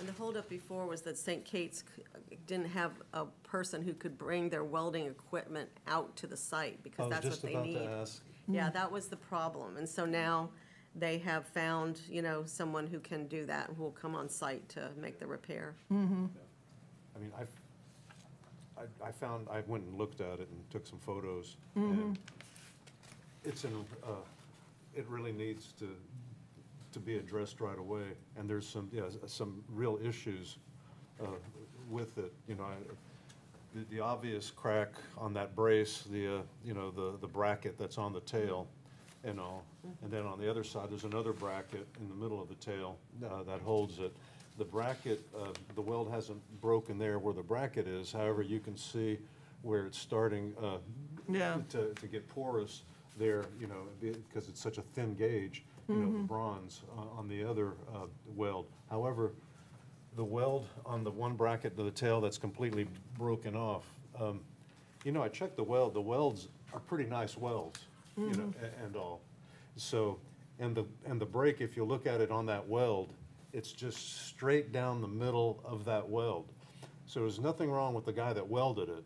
And the holdup before was that St. Kate's c- didn't have a person who could bring their welding equipment out to the site, I because was that's what just they about need. to ask. Yeah, that was the problem, and so now they have found, you know, someone who can do that, who will come on site to make the repair. I mean, I've, I, I found, I went and looked at it and took some photos. and It's in, uh, it really needs to, to be addressed right away. And there's some, yeah, s- some real issues, uh, with it, you know, I, the, the obvious crack on that brace, the, uh, you know, the, the bracket that's on the tail and all. And then on the other side, there's another bracket in the middle of the tail, uh, that holds it. The bracket, uh, the weld hasn't broken there where the bracket is, however, you can see where it's starting, uh, Yeah. to, to get porous there, you know, because it's such a thin gauge, you know, the bronze uh, on the other uh, weld. However, the weld on the one bracket to the tail that's completely broken off, um, you know, I checked the weld, the welds are pretty nice welds, you know, mm-hmm. a- and all. So, and the, and the break, if you look at it on that weld, it's just straight down the middle of that weld. So there's nothing wrong with the guy that welded it.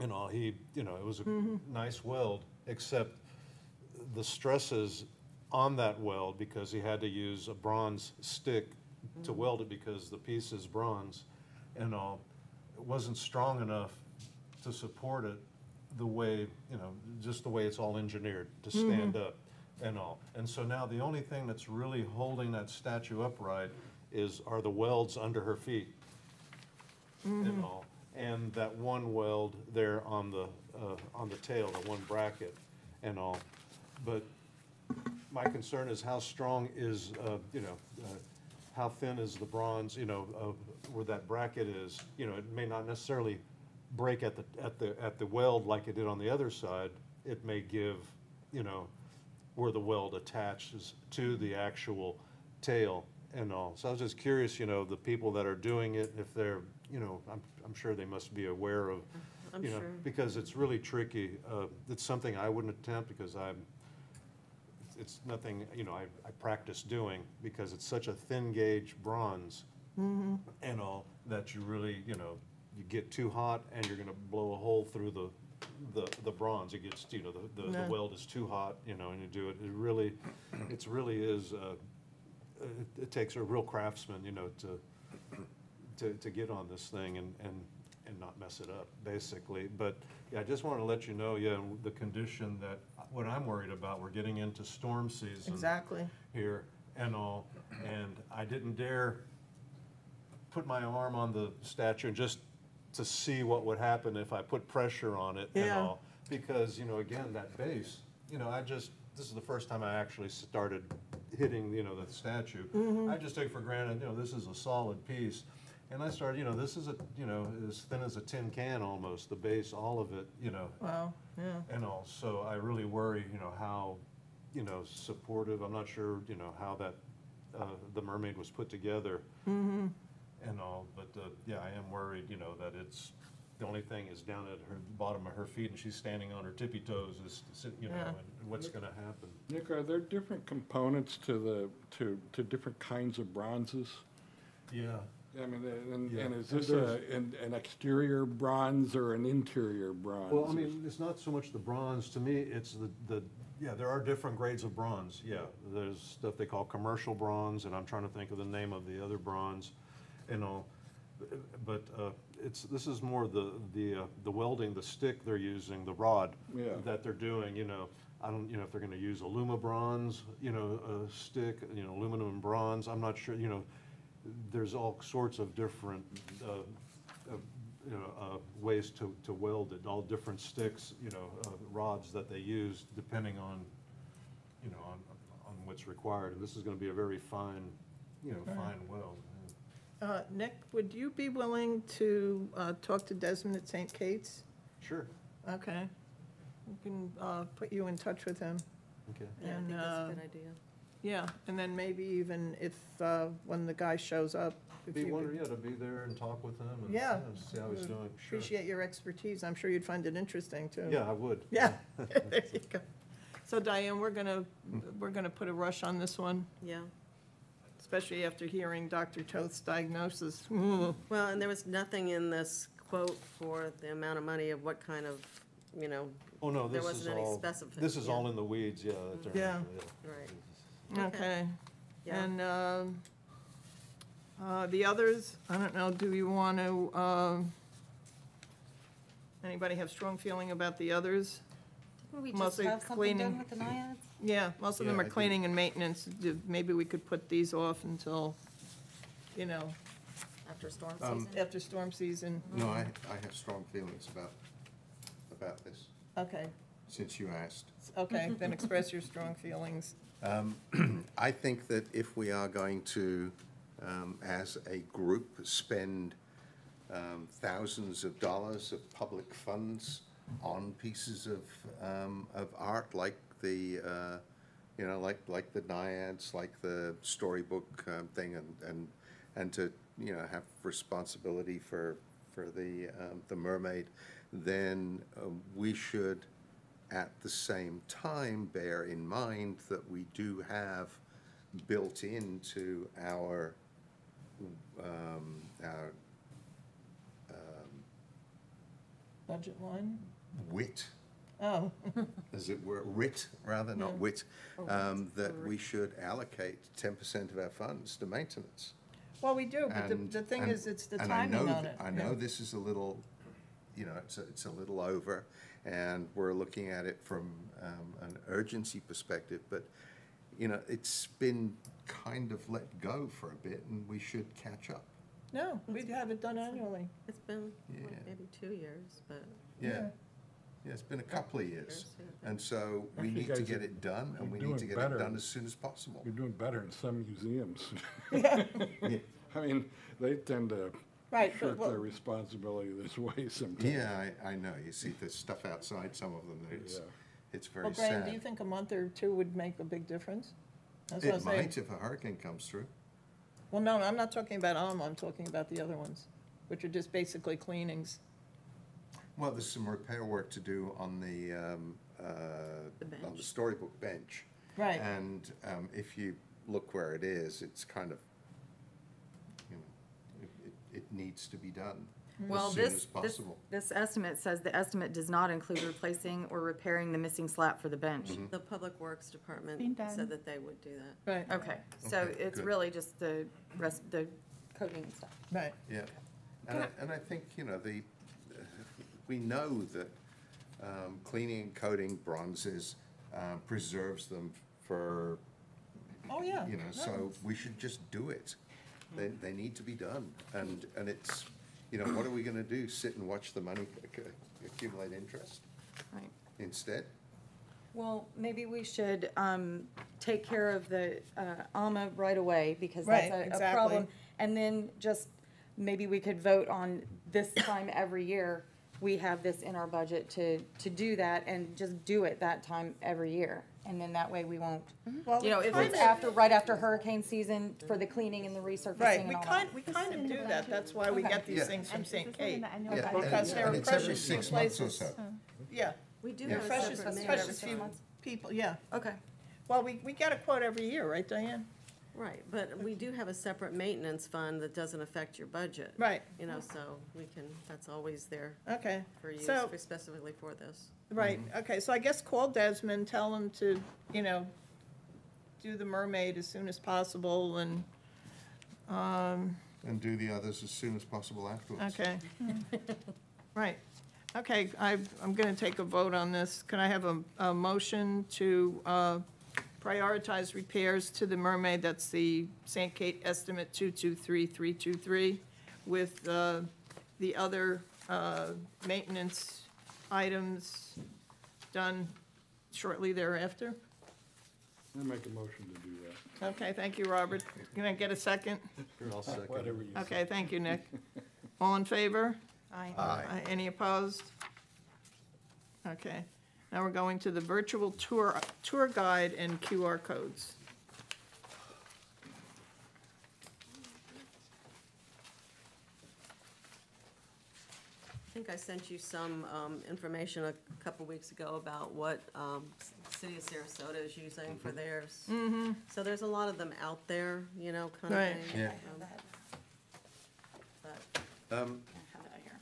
You know, he, you know, it was a mm-hmm. nice weld, except the stresses on that weld, because he had to use a bronze stick to mm-hmm. weld it because the piece is bronze and all, it wasn't strong enough to support it the way, you know, just the way it's all engineered, to stand up and all. And so now the only thing that's really holding that statue upright is, are the welds under her feet and all. And that one weld there on the, uh, on the tail, the one bracket and all. But my concern is how strong is, uh, you know, uh, how thin is the bronze, you know, of where that bracket is. You know, it may not necessarily break at the, at the, at the weld like it did on the other side. It may give, you know, where the weld attaches to the actual tail and all. So I was just curious, you know, the people that are doing it, if they're, you know, I'm, I'm sure they must be aware of, I'm you know, sure. because it's really tricky. Uh, It's something I wouldn't attempt because I'm, it's nothing, you know, I, I practice doing because it's such a thin gauge bronze and all that you really, you know, you get too hot and you're gonna blow a hole through the, the, the bronze. It gets, you know, the, the- the weld is too hot, you know, and you do it, it really, it's really is, uh, it, it takes a real craftsman, you know, to, to, to get on this thing and, and, and not mess it up, basically. But, yeah, I just to let you know, yeah, the condition that, what I'm worried about, we're getting into storm season Exactly. here and all, and I didn't dare put my arm on the statue and just to see what would happen if I put pressure on it and Yeah. all. Because, you know, again, that base, you know, I just, this is the first time I actually started hitting, you know, the statue. I just took for granted, you know, this is a solid piece. And I started, you know, this is a, you know, as thin as a tin can almost, the base, all of it, you know, Wow, yeah. and all, so I really worry, you know, how, you know, supportive, I'm not sure, you know, how that, uh, the mermaid was put together. And all, but, uh, yeah, I am worried, you know, that it's, the only thing is down at her, bottom of her feet, and she's standing on her tippy toes, is, you know, Yeah. and what's gonna happen? Nick, are there different components to the, to, to different kinds of bronzes? Yeah. I mean, and, Yeah, and is and this a, an, an exterior bronze or an interior bronze? Well, I mean, it's not so much the bronze, to me, it's the, the, yeah, there are different grades of bronze, yeah. There's stuff they call commercial bronze, and I'm trying to think of the name of the other bronze, and all. But, uh, it's, this is more the, the, uh, the welding, the stick they're using, the rod Yeah. that they're doing, you know. I don't, you know, if they're gonna use aluma bronze, you know, a stick, you know, aluminum and bronze, I'm not sure, you know. There's all sorts of different, uh, uh, you know, uh, ways to, to weld it, all different sticks, you know, uh, rods that they use depending on, you know, on, on what's required. And this is gonna be a very fine, you know, fine weld. Uh, Nick, would you be willing to uh, talk to Desmond at St. Kate's? Sure, Okay. We can uh, put you in touch with him. okay. Yeah, I And, think that's uh, a good idea. Yeah, and then maybe even if, uh, when the guy shows up. if Be you wonder, could- yeah, to be there and talk with him and, Yeah. yeah, see how he's doing, sure. Appreciate your expertise. I'm sure you'd find it interesting, too. Yeah, I would. Yeah, there you go. So Diane, we're gonna, we're gonna put a rush on this one, Yeah. Especially after hearing Dr. Toth's diagnosis. Mm. Well, and there was nothing in this quote for the amount of money of what kind of, you know, Oh, no, There this is wasn't any all, specific- this is yeah. all in the weeds, yeah. that's all right, Yeah. right. Okay. Yeah. And um, uh, the others, I don't know, do you want to, um, anybody have strong feeling about the others? Didn't we just Mostly have something cleaning. done with the naiads? Yeah, most of them Yeah, are I cleaning and maintenance. Do- Maybe we could put these off until, you know, After storm Um, season? after storm season. No, I, I have strong feelings about, about this, Okay, since you asked. okay, then express your strong feelings. I think that if we are going to, um, as a group, spend um, thousands of dollars of public funds on pieces of, um, of art like the, uh, you know, like, like the Naiads, like the storybook um, thing, and, and, and to, you know, have responsibility for, for the, um, the mermaid, then um, we should at the same time bear in mind that we do have built into our, um, our Budget line? wit, Oh, as it were, writ, rather, not wit, um, that we should allocate ten percent of our funds to maintenance. well, we do, but the, And- the thing and- is, it's the and I timing know on th- it. I yeah. know this is a little, you know, it's a, it's a little over, and we're looking at it from um, an urgency perspective, but, you know, it's been kind of let go for a bit, and we should catch up. No, we'd have it done annually. It's been, what, Yeah. maybe two years, but. Yeah. Yeah, it's been a couple of years, and so we Actually, need to guys, get it done, and you're we need doing to get better. it done as soon as possible. You're doing better in some museums. Yeah. I mean, they tend to Right, but shirk what- their responsibility this way sometimes. Yeah, I, I know, you see the stuff outside, some of them, it's, Yeah. it's very Well, Graham, do you sad. think a month or two would make a big difference? That's what I'm It saying. might if a hurricane comes through. Well, no, I'm not talking about Alma, I'm talking about the other ones, which are just basically cleanings. Well, there's some repair work to do on the, um, uh, The on the storybook bench. Right. And, um, if you look where it is, it's kind of, you know, it, it, it needs to be done Well, as soon this, as this, possible. this estimate says the estimate does not include replacing or repairing the missing slat for the bench. Mm-hmm. The Public Works Been Department done. said that they would do that. Right, Okay, so Okay, it's good. really just the rest, the coating and stuff. right. Yeah, and I, and I think, you know, the, we know that um, cleaning and coating bronzes uh, preserves them for, Oh, yeah. you know, no. so we should just do it. They, they need to be done, and, and it's, you know, what are we gonna do, sit and watch the money acc- accumulate interest Right. instead? Well, maybe we should um, take care of the uh, ALMA right away, because Right, that's a- a exactly. problem. And then just, maybe we could vote on this time every year, we have this in our budget to, to do that, and just do it that time every year. And then that way we won't, mm-hmm. Well, you know, we if it's kinda- after, right after hurricane season for the cleaning and the resurfacing Right, and we all that. kind, we kind of do that, that's why we get these Yeah. things from St. is Kate. Yeah, and- Because they're and it's every precious few six months or places. so. Yeah, We do Yeah. have a precious, separate Supposed to be mayor. every precious six few months? people, yeah. Okay. Well, we, we get a quote every year, right, Diane? Right, but we do have a separate maintenance fund that doesn't affect your budget. Right. You know, so we can, that's always there Okay. for use So, specifically for this. right, okay, so I guess call Desmond, tell him to, you know, do the mermaid as soon as possible and, um, And do the others as soon as possible afterwards. okay. Right, okay, I, I'm gonna take a vote on this. Can I have a, a motion to, uh, prioritize repairs to the mermaid, that's the St. Kate estimate two-two-three-three-two-three, with, uh, the other, uh, maintenance items done shortly thereafter? I make a motion to do that. Okay, thank you, Robert. Can I get a second? Here, I'll second. Whatever you say. Okay, thank you, Nick. All in favor? Aye. Aye. Any opposed? Okay, now we're going to the virtual tour, tour guide and QR codes. I think I sent you some um, information a couple weeks ago about what um, s- City of Sarasota is using for theirs. Mm-hmm. So there's a lot of them out there, you know, kind of Right. thing. Yeah. Um, but Um, I have it out here.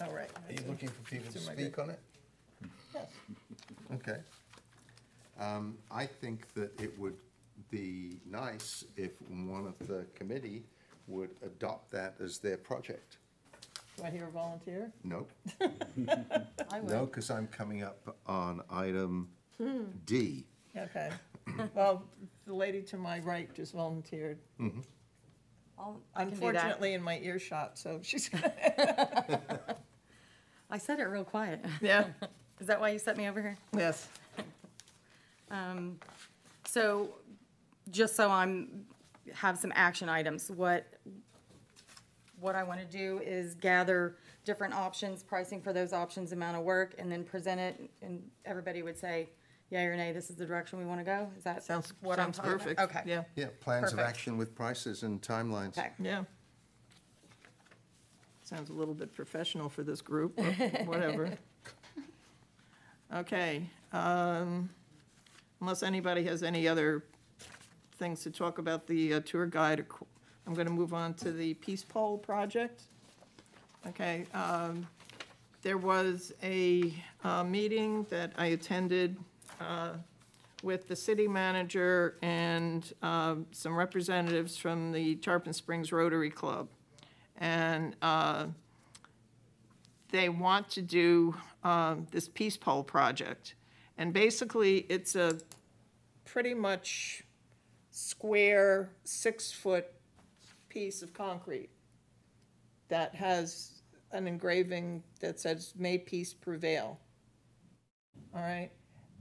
All right. Are you looking for people to It's in my speak on it? Yes. Okay. Um, I think that it would be nice if one of the committee would adopt that as their project. Do I hear a volunteer? No? I No, will. because I'm coming up on item D. Okay. Well, the lady to my right just volunteered. I'll- I can do that. Unfortunately, in my earshot, so she's, I said it real quiet. yeah, Is that why you set me over here? yes. Um, So, just so I'm, have some action items, what, what I want to do is gather different options, pricing for those options, amount of work, and then present it, and everybody would say, yea or nay, this is the direction we want to go? Is that Sounds, what I'm sounds talking about? perfect. Okay. Yeah, Yeah, plans of Perfect. action with prices and timelines. Okay. yeah. Sounds a little bit professional for this group, but whatever. Okay, um, unless anybody has any other things to talk about the uh, tour guide, I'm gonna move on to the Peace Pole project. Okay, um, there was a, uh, meeting that I attended, uh, with the city manager and, um, some representatives from the Tarpon Springs Rotary Club. And, uh, they want to do um, this Peace Pole project. And basically, it's a pretty much square, six-foot piece of concrete that has an engraving that says, "May peace prevail." All right?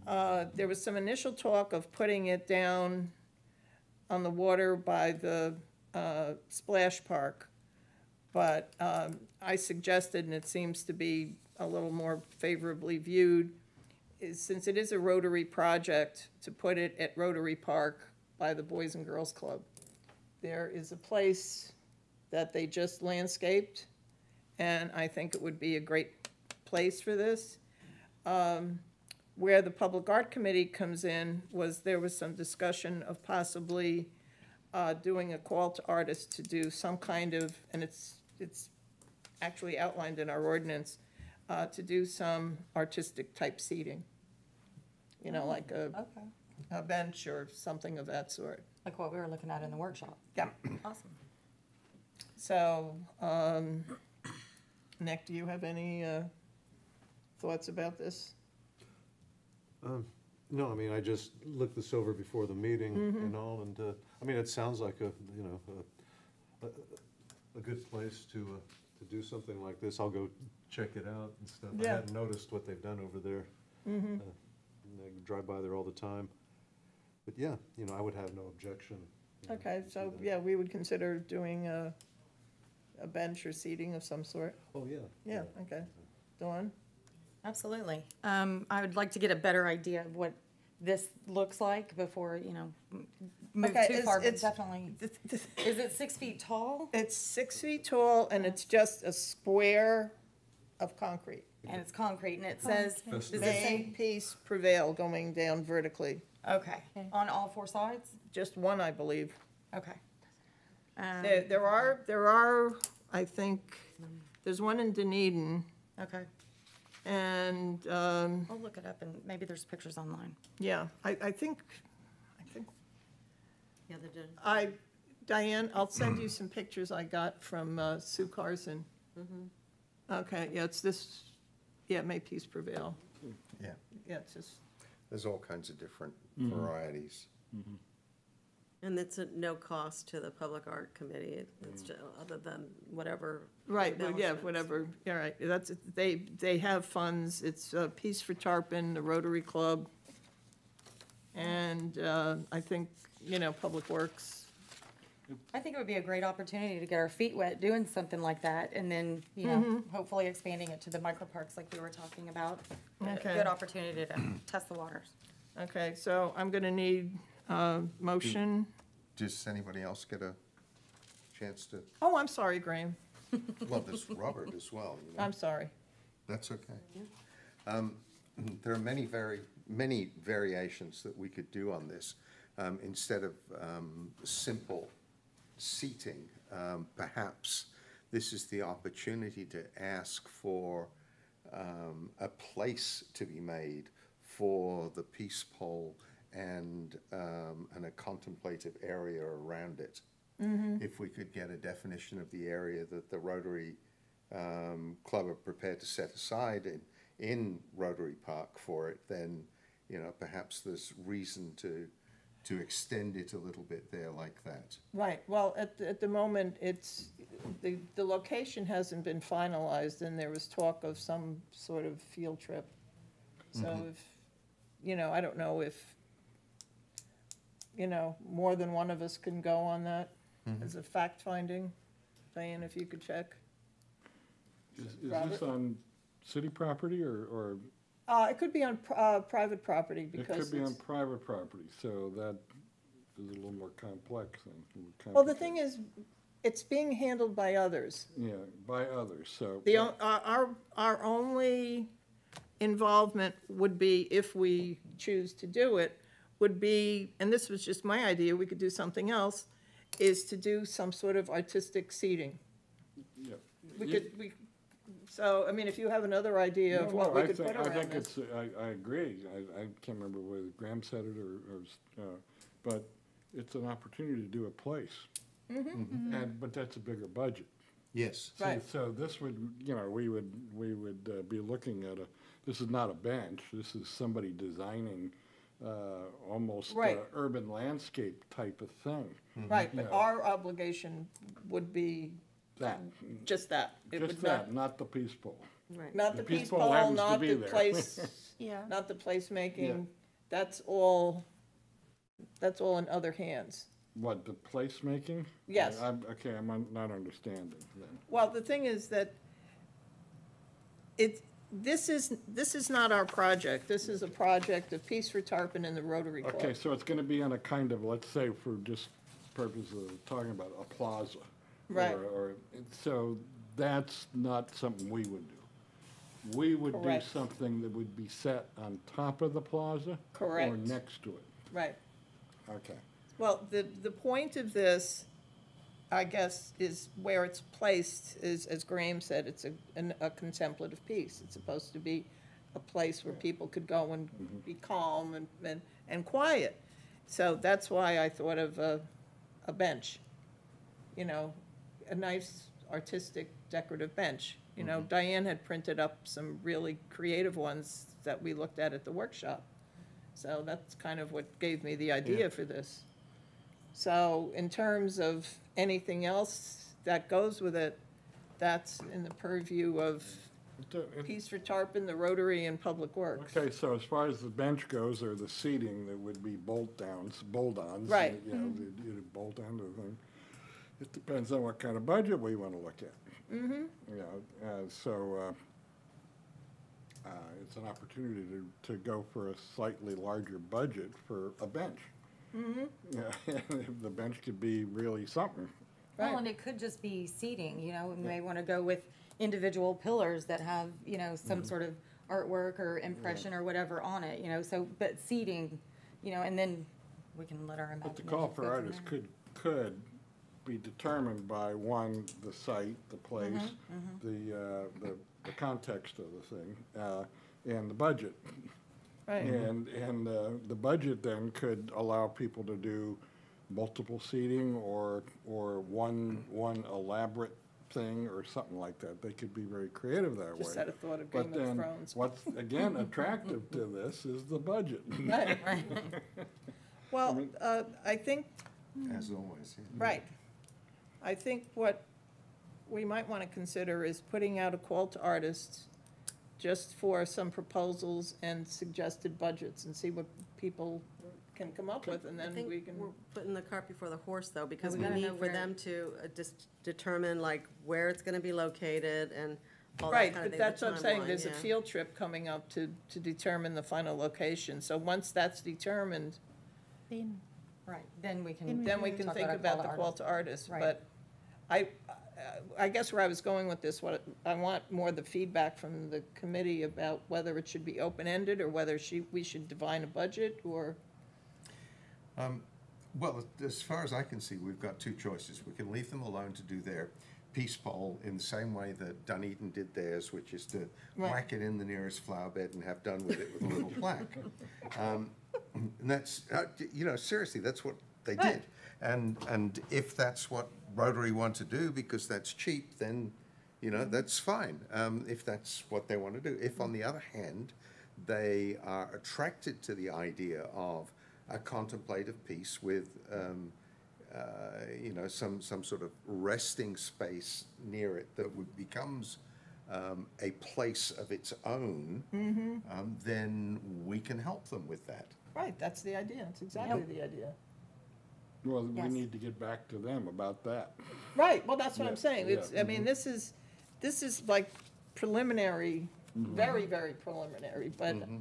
Uh, There was some initial talk of putting it down on the water by the uh, splash park. But um, I suggested, and it seems to be a little more favorably viewed, is since it is a Rotary project, to put it at Rotary Park by the Boys and Girls Club. There is a place that they just landscaped, and I think it would be a great place for this. Um, Where the Public Art Committee comes in was, there was some discussion of possibly uh, doing a call to artists to do some kind of, and it's, it's actually outlined in our ordinance, uh, to do some artistic type seating. You know, like a, Okay. a bench or something of that sort. Like what we were looking at in the workshop. Yeah. Awesome. So, um, Nick, do you have any, uh, thoughts about this? No, I mean, I just looked this over before the meeting and all, and, uh, I mean, it sounds like a, you know, a, a, a good place to, uh, to do something like this. I'll go check it out and stuff. I Yeah. hadn't noticed what they've done over there. Uh, and I drive by there all the time. But yeah, you know, I would have no objection. you know, Okay, to so, that. yeah, we would consider doing a, a bench or seating of some sort. Oh, yeah. Yeah, okay. Dawn? Absolutely. Um, I would like to get a better idea of what this looks like before, you know, m- move Okay, too it's- far, but it's- definitely. Is it six feet tall? It's six feet tall and it's just a square of concrete. And it's concrete, and it says, does it May say, peace prevail going down vertically. Okay, on all four sides? just one, I believe. Okay. Um, There, there are, there are, I think, there's one in Dunedin, Okay, and, um, I'll look it up and maybe there's pictures online. yeah, I, I think, I think, Yeah, they did. I, Diane, I'll send you some pictures I got from uh, Sue Carson. Okay, yeah, it's this, yeah, May Peace Prevail. Yeah. Yeah, it's just, There's all kinds of different varieties. And it's at no cost to the Public Art Committee, It- it's, ju- other than whatever. right, well, yeah, embellishments. whatever, yeah, right, that's, they, they have funds, it's uh, Peace for Tarpon, the Rotary Club, and uh, I think, you know, Public Works, I think it would be a great opportunity to get our feet wet doing something like that and then, you know, hopefully expanding it to the micro parks like we were talking about. A Okay. Good opportunity to test the waters. okay, so I'm gonna need a motion. Does anybody else get a chance to, Oh, I'm sorry, Graham, well, there's Robert as well, you know. I'm sorry. That's okay. Um, There are many very, many variations that we could do on this. Um, Instead of um, simple seating, um, perhaps this is the opportunity to ask for um, a place to be made for the peace pole and, um, and a contemplative area around it. If we could get a definition of the area that the Rotary um, Club are prepared to set aside in, in Rotary Park for it, then, you know, perhaps there's reason to, to extend it a little bit there like that. Right, well, at, at the moment, it's, the, the location hasn't been finalized, and there was talk of some sort of field trip. So mm-hmm. if, you know, I don't know if, you know, more than one of us can go on that mm-hmm. as a fact-finding. Diane, if you could check. Is, is this Robert? on city property or, or Uh, it could be on, pr- uh, private property, because it because could be on it's, private property, so that is a little more complex and. well, the thing is, it's being handled by others. Yeah, by others, so. The, o- our, our, our only involvement would be, if we choose to do it, would be, and this was just my idea, we could do something else, is to do some sort of artistic seating. yeah. We could, we, so, I mean, if you have another idea of No, what no, we I could think- put around I think this. it's, I, I agree, I, I can't remember whether Graham said it or, or, uh, but it's an opportunity to do a place. And, but that's a bigger budget. Yes. So- Right. So this would, you know, we would, we would uh, be looking at a, this is not a bench, this is somebody designing uh, almost uh, Right. urban landscape type of thing. Right, but Yeah. our obligation would be That, mm-hmm. just that. It just would not, that, not the peace pole. Right. not The the peace peace pole pole, happens to not be the there. place, Yeah. not the placemaking. That's all, that's all in other hands. What, the placemaking? Yes. I'm, okay, I'm un- not understanding then. Well, the thing is that it, this is, this is not our project. This is a project of Peace for Tarpon and the Rotary Club. Okay, so it's gonna be on a kind of, let's say for just purpose of talking about a plaza. Right. Or, or, so that's not something we would do. We would do Correct. something that would be set on top of the plaza. Or Correct. next to it. Right. Okay. Well, the, the point of this, I guess, is where it's placed, is, as Graham said, it's a, an- a contemplative piece. It's supposed to be a place where people could go and mm-hmm. be calm and, and, and quiet. So that's why I thought of a, a bench, you know, a nice artistic decorative bench. You know, mm-hmm. Diane had printed up some really creative ones that we looked at at the workshop. So that's kind of what gave me the idea for this. So in terms of anything else that goes with it, that's in the purview of Peace for Tarpon, the Rotary, and Public Works. Okay, so as far as the bench goes, or the seating, there would be bolt downs, bolt-ons. Right. You know, you'd- you'd bolt onto the thing. It depends on what kind of budget we want to look at. Mm-hmm. You know, uh, so, uh, uh, it's an opportunity to, to go for a slightly larger budget for a bench. Mm-hmm. Yeah, the bench could be really something. Well, Right. and it could just be seating, you know, we may want to go with individual pillars that have, you know, some sort of artwork or impression or whatever on it, you know, so, but seating, you know, and then we can let our imagination. But the call for artists could, could be determined by, one, the site, the place, Mm-hmm, the, uh, the, the context of the thing, uh, and the budget. Right. And, and uh, the budget then could allow people to do multiple seating or, or one, one elaborate thing or something like that. They could be very creative that way. Just had a thought of But Game of then, Thrones. what's, again, attractive to this is the budget. Right. Well, uh, I think As always, yeah. Right. I think what we might want to consider is putting out a call to artists just for some proposals and suggested budgets and see what people can come up with, and I then think we can, we're putting the cart before the horse, though, because we we gotta know need for where- them to uh, just determine like where it's gonna be located and all that right, kind of but thing. the that's what I'm saying, timeline, there's a yeah. field trip coming up to, to determine the final location. So once that's determined, Then, Right, then we can. Then then we can talk think about the to call artists. to artists. Right. But I, I guess where I was going with this, what, I want more the feedback from the committee about whether it should be open-ended or whether she, we should divine a budget or, Um, Well, as far as I can see, we've got two choices. We can leave them alone to do their peace pole in the same way that Dunedin did theirs, which is to Right. whack it in the nearest flower bed and have done with it with a little plaque. Um, And that's, uh, you know, seriously, that's what they did. And, and if that's what Rotary want to do, because that's cheap, then, you know, that's fine, um, if that's what they want to do. If, on the other hand, they are attracted to the idea of a contemplative piece with, um, uh, you know, some, some sort of resting space near it that would, becomes um, a place of its own, um, then we can help them with that. Right, that's the idea, that's exactly the idea. Well, we Yes. need to get back to them about that. Right, well, that's what I'm Yeah, saying, it's, yeah, I mean, mm-hmm. this is, this is like preliminary, mm-hmm. very, very preliminary, but, mm-hmm.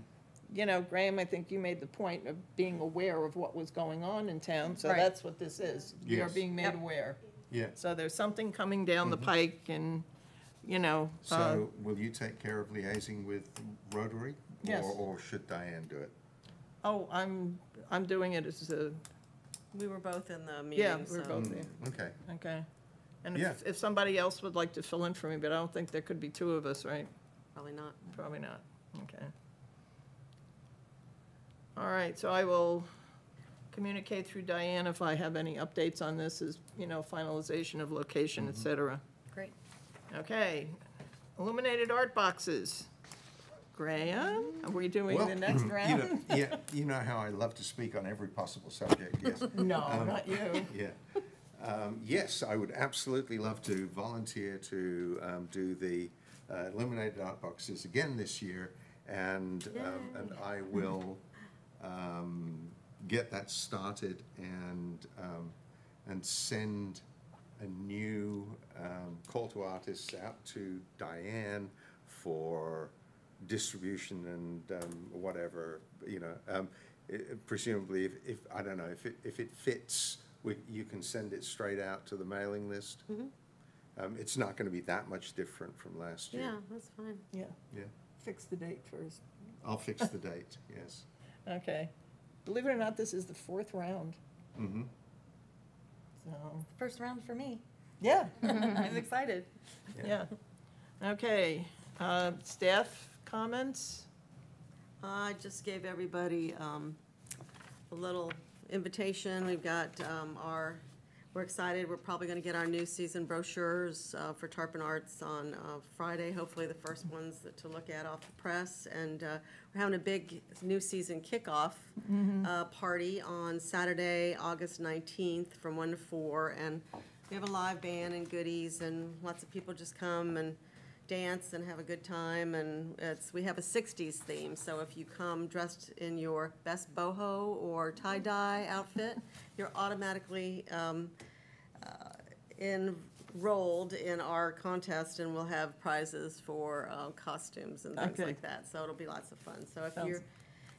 you know, Graham, I think you made the point of being aware of what was going on in town, so Right. that's what this is. You're Yes. being made Yep. aware. Yeah. So there's something coming down the pike and, you know, uh, So will you take care of liaising with Rotary? Yes. Or, or should Diane do it? Oh, I'm, I'm doing it as a, We were both in the yeah, meeting, we're so. both there, mm, Okay. okay. And Yeah. if, if somebody else would like to fill in for me, but I don't think there could be two of us, right? Probably not. Probably not, okay. All right, so I will communicate through Diane if I have any updates on this, as, you know, finalization of location, et mm-hmm. cetera. Great. Okay, illuminated art boxes. Graham, are we doing Well, the next You know, round? yeah, you know how I love to speak on every possible subject, yes. No, not you. Yeah. Um, yes, I would absolutely love to volunteer to, um, do the uh, illuminated art boxes again this year. And, um, and I will, um, get that started and, um, and send a new, um, call to artists out to Diane for distribution and, um, whatever, you know, um, i- presumably if, if, I don't know, if it, if it fits, we, you can send it straight out to the mailing list. Um, it's not gonna be that much different from last year. Yeah, that's fine. Yeah, Yeah, fix the date first. I'll fix the date, yes. Okay. Believe it or not, this is the fourth round, Mm-hmm. so, First round for me. yeah, I'm excited. yeah. Okay, uh, staff comments? I just gave everybody um, a little invitation. We've got um, our, we're excited, we're probably going to get our new season brochures uh, for Tarpon Arts on uh, Friday, hopefully the first ones that- to look at off the press. And uh, we're having a big new season kickoff uh, party on Saturday, August 19th, from 1 to 4. And we have a live band and goodies, and lots of people just come and dance and have a good time, and it's, we have a sixties theme, so if you come dressed in your best boho or tie-dye outfit, you're automatically, um, uh, enrolled in our contest, and we'll have prizes for, uh, costumes and things Okay. like that, so it'll be lots of fun, so if Sounds- you're,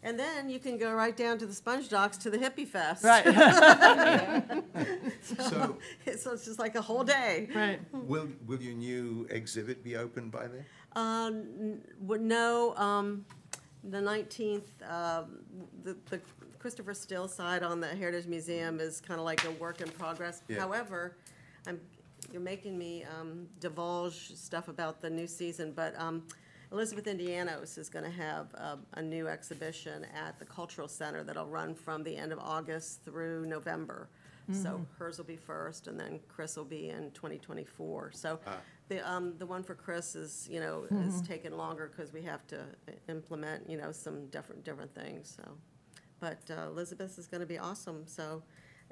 and then you can go right down to the Sponge Docks to the Hippie Fest. Right, So, So it's just like a whole day. right. will, will your new exhibit be open by then? Um, n- no, um, the nineteenth, um, the, the, Christopher Still side on the Heritage Museum is kind of like a work in progress. Yeah. However, I'm, you're making me um, divulge stuff about the new season, but um, Elizabeth Indianos is going to have a, a new exhibition at the Cultural Center that'll run from the end of August through November. So mm-hmm. hers will be first, and then Chris will be in 2024. So ah. the, um, the one for Chris is, you know, is mm-hmm. taking longer because we have to uh, implement, you know, some different, different things, so. But uh, Elizabeth is going to be awesome, so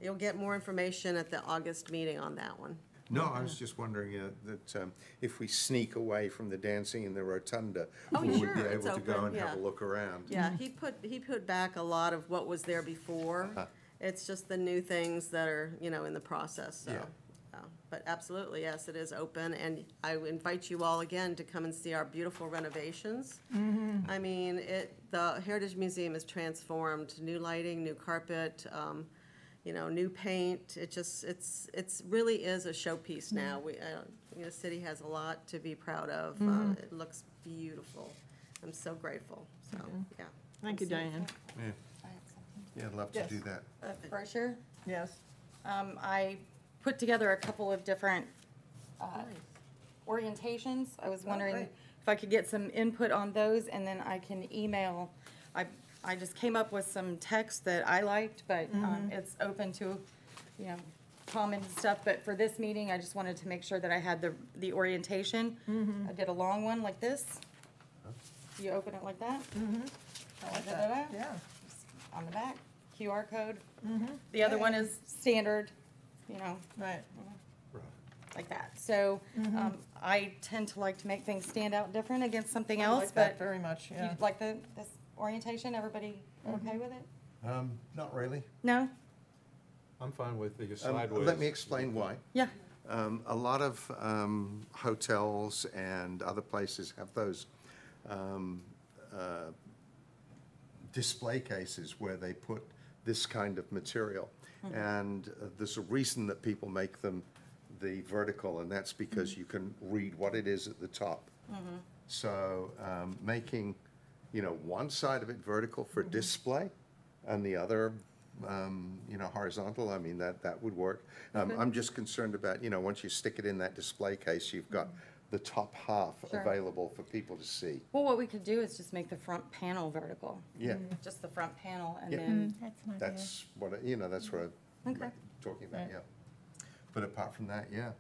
you'll get more information at the August meeting on that one. No, I was just wondering uh, that um, if we sneak away from the dancing in the rotunda, Oh, we would sure, be it's able to go open, and have a yeah. look around. Yeah, he put, he put back a lot of what was there before. It's just the new things that are, you know, in the process, so. Yeah. yeah. But absolutely, yes, it is open, and I invite you all again to come and see our beautiful renovations. I mean, it, the Heritage Museum is transformed, new lighting, new carpet, um, you know, new paint. It just, it's, it's really is a showpiece now. We, uh, you know, the city has a lot to be proud of. Uh, It looks beautiful. I'm so grateful, so, yeah. Thank you, Diane. Yeah, yeah, I'd love to Yes. do that. The brochure, Yes. um, I put together a couple of different, uh, orientations. I was wondering great. if I could get some input on those, and then I can email. I, just came up with some text that I liked, but, um, mm-hmm. it's open to, you know, comment and stuff, but for this meeting, I just wanted to make sure that I had the, the orientation. Mm-hmm. I did a long one like this. You open it like that. Mm-hmm. I like Da-da-da. that. Yeah. on the back, QR code. The other one is standard, you know, Right. like that. So, um, I tend to like to make things stand out different against something I else, like that but very much, you yeah. like the, this orientation, everybody okay with it? Um, Not really. No? I'm fine with the Um, sideways. Let me explain why. Yeah, Um, A lot of um, hotels and other places have those um, uh, display cases where they put this kind of material. And uh, there's a reason that people make them the vertical, and that's because you can read what it is at the top. So um, making, you know, one side of it vertical for mm-hmm. display and the other, um, you know, horizontal, I mean, that, that would work. Um, I'm just concerned about, you know, once you stick it in that display case, you've got mm-hmm. the top half Sure. available for people to see. well, what we could do is just make the front panel vertical. Yeah, mm-hmm. Just the front panel and Yeah. then, That's an idea. that's what, I- you know, that's what I'm Okay. talking about, Right. yeah. But apart from that, yeah.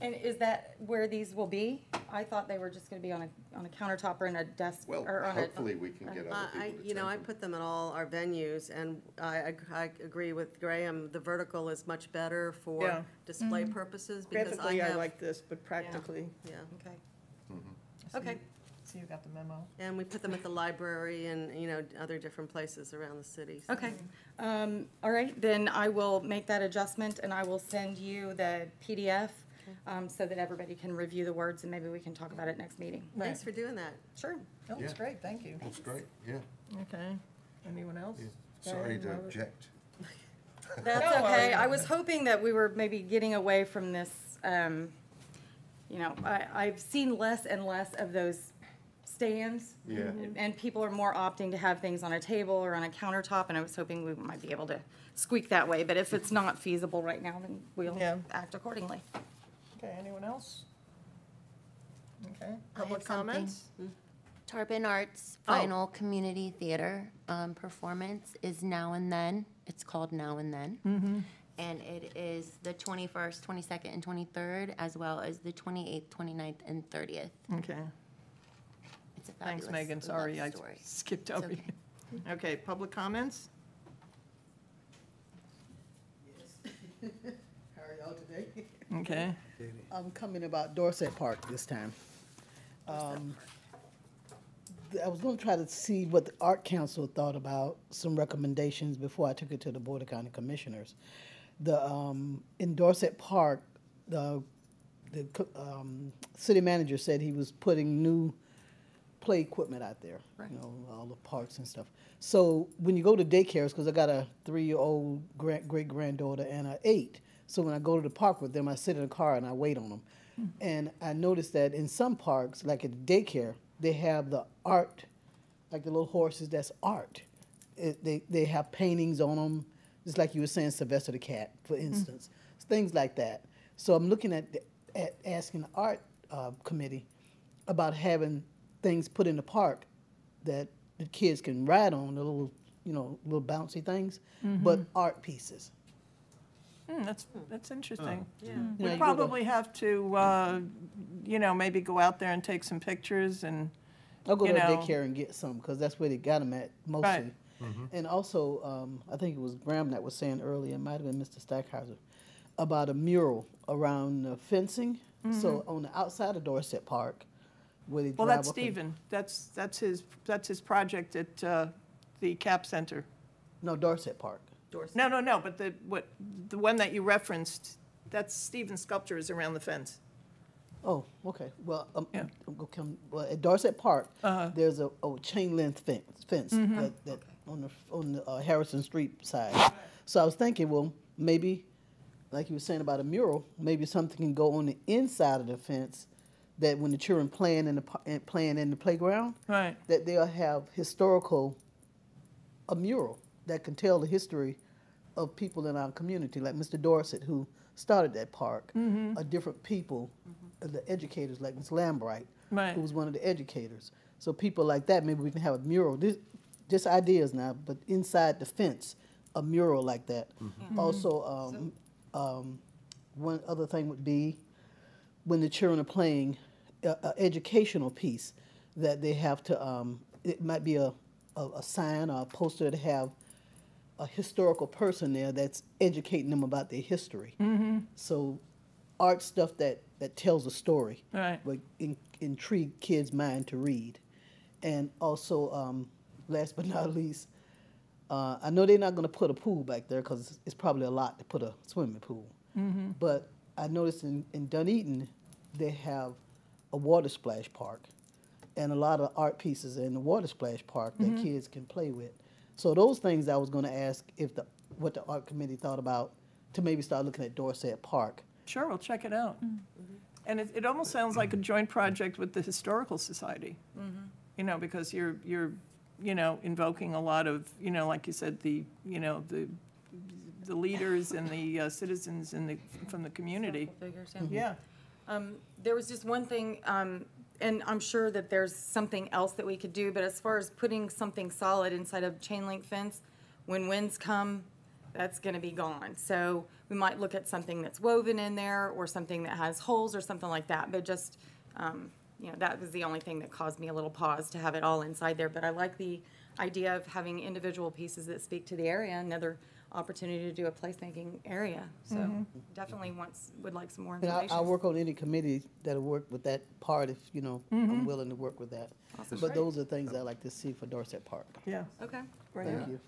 And is that where these will be? I thought they were just gonna be on a, on a countertop or in a desk, Well, or on a. hopefully we can get I, other uh, I- people to you know, I them. put them in all our venues, and I, I- I agree with Graham, the vertical is much better Yeah. for display mm-hmm. purposes, because I Graphically, I have, like this, but practically, yeah. Okay. so Okay. you- so you got the memo. And we put them at the library and, you know, other different places around the city. so. Okay, um, all right, then I will make that adjustment and I will send you the PDF, um, so that everybody can review the words and maybe we can talk about it next meeting. Thanks for doing that. Sure. That looks Yeah. great, thank you. That's great, yeah. Okay. Anyone else? yeah. Sorry to Robert? object. That's Don't okay. worry. I was hoping that we were maybe getting away from this, um, you know, I, I've seen less and less of those stands. Yeah. And people are more opting to have things on a table or on a countertop, and I was hoping we might be able to squeak that way. But if it's not feasible right now, then we'll Yeah. act accordingly. Okay, anyone else? Okay, I public something. comments? Tarpon Arts Oh. Final Community Theater um, performance is Now and Then. It's called Now and Then. Mm-hmm. And it is the 21st, 22nd, and 23rd, as well as the 28th, 29th, and 30th. Okay, It's a fabulous thanks, Megan, love sorry, I story. skipped It's over you. okay. Okay, public comments? Yes. How are y'all today? Okay, I'm coming about Dorset Park this time. Um, I was gonna try to see what the Art Council thought about some recommendations before I took it to the Board of County Commissioners. The, um, in Dorset Park, the, the, co- um, city manager said he was putting new play equipment out there. You know, all the parks and stuff. So when you go to daycares, because I got a three-year-old grand, great granddaughter and a eight. So when I go to the park with them, I sit in the car and I wait on them. And I noticed that in some parks, like at the daycare, they have the art, like the little horses. That's art. it, they, they have paintings on them, just like you were saying Sylvester the Cat, for instance, things like that. So I'm looking at, the- at asking the art uh, committee about having things put in the park that the kids can ride on, the little, you know, little bouncy things, but art pieces. Hmm, that's, that's interesting. You know, We you go to- probably have to, uh, you know, maybe go out there and take some pictures and, I'll go you to know. daycare and get some, because that's where they got them at mostly. Right. And also, um, I think it was Graham that was saying earlier, it might have been Mr. Stackhauser, about a mural around the fencing. So on the outside of Dorset Park, where they Mm-hmm. well, drive that's up and- Stephen. That's, that's his, that's his project at uh, the CAP Center. No, Dorset Park. Dorset. No, no, no, but the, what, the one that you referenced, that's Stephen's sculpture is around the fence. Oh, okay. Well, um, Yeah. I'm gonna come, well, at Dorset Park, Uh-huh. there's a, a chain link fence, fence Mm-hmm. that, that on the, on the uh, Harrison Street side. So I was thinking, well, maybe, like you were saying about a mural, maybe something can go on the inside of the fence that when the children playing in the, pa- and playing in the playground, Right. that they'll have historical, a mural that can tell the history of people in our community, like Mr. Dorset, who started that park, Mm-hmm. are different people, uh, the educators, like Ms. Lambright, Right. who was one of the educators. So people like that, maybe we can have a mural, this, just ideas now, but inside the fence, a mural like that. Also, um, um, one other thing would be, when the children are playing, a, a educational piece that they have to, um, it might be a, a, a sign or a poster to have a historical person there that's educating them about their history. So, art stuff that, that tells a story Right. would in, intrigue kids' mind to read. And also, um, last but not least, uh, I know they're not going to put a pool back there because it's, it's probably a lot to put a swimming pool. But I noticed in, in Dunedin, they have a water splash park and a lot of art pieces in the water splash park that kids can play with. So those things I was going to ask if the what the art committee thought about to maybe start looking at Dorset Park. Sure, we'll check it out. And it, it almost sounds like a joint project with the Historical Society. You know, because you're, you're, you know, invoking a lot of, you know, like you said, the, you know, the, the leaders and the uh, citizens in the, from the community. Figures, Yeah, Um, there was just one thing, um, and I'm sure that there's something else that we could do, but as far as putting something solid inside of chain link fence, when winds come, that's gonna be gone. So we might look at something that's woven in there, or something that has holes or something like that, but just, um, you know, that was the only thing that caused me a little pause to have it all inside there. But I like the idea of having individual pieces that speak to the area, another opportunity to do a placemaking area. So definitely wants, would like some more And I, information. I'll work on any committee that'll work with that part if, you know, I'm willing to work with that. Awesome. But those are things I like to see for Dorset Park. yeah. Okay. Great. Thank you.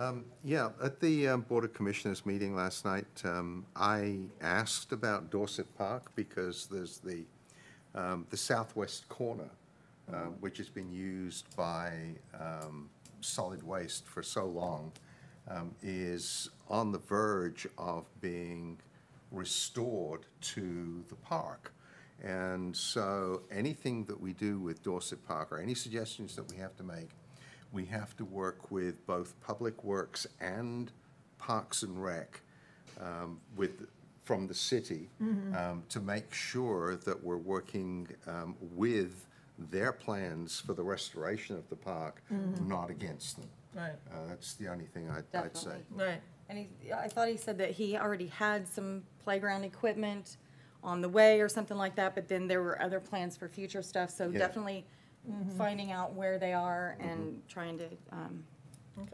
Um, Yeah, at the um, Board of Commissioners meeting last night, um, I asked about Dorset Park because there's the, um, the southwest corner, uh, which has been used by um, solid waste for so long, um, is on the verge of being restored to the park. And so anything that we do with Dorset Park, or any suggestions that we have to make, we have to work with both Public Works and Parks and Rec um, with, from the city um, to make sure that we're working um, with their plans for the restoration of the park, not against them. Right, Uh, That's the only thing I'd, I'd say. Definitely. right. And he, I thought he said that he already had some playground equipment on the way or something like that, but then there were other plans for future stuff, so Yeah. definitely finding out where they are and trying to, um,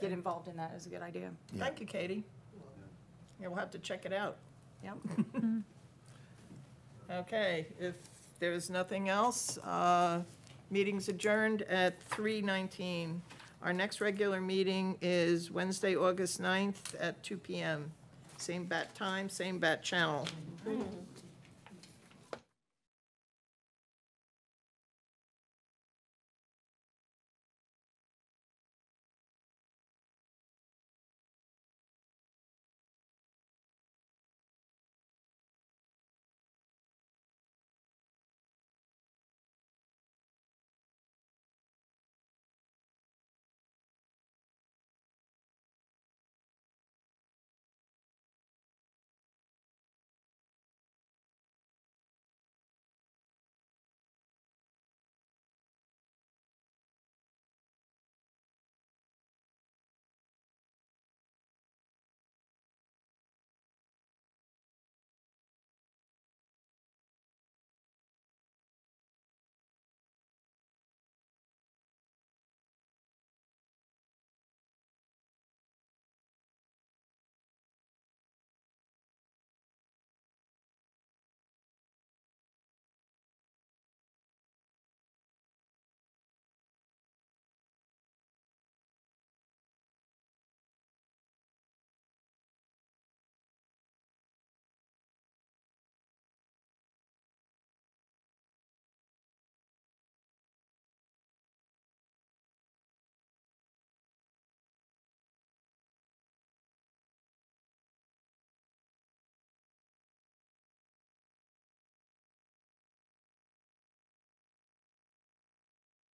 get involved in that is a good idea. Yeah. Thank you, Katie. Yeah, we'll have to check it out. Yep. Okay, if there's nothing else, uh, meeting's adjourned at 3:19. Our next regular meeting is Wednesday, August 9th at 2 PM. Same bat time, same bat channel. Mm-hmm.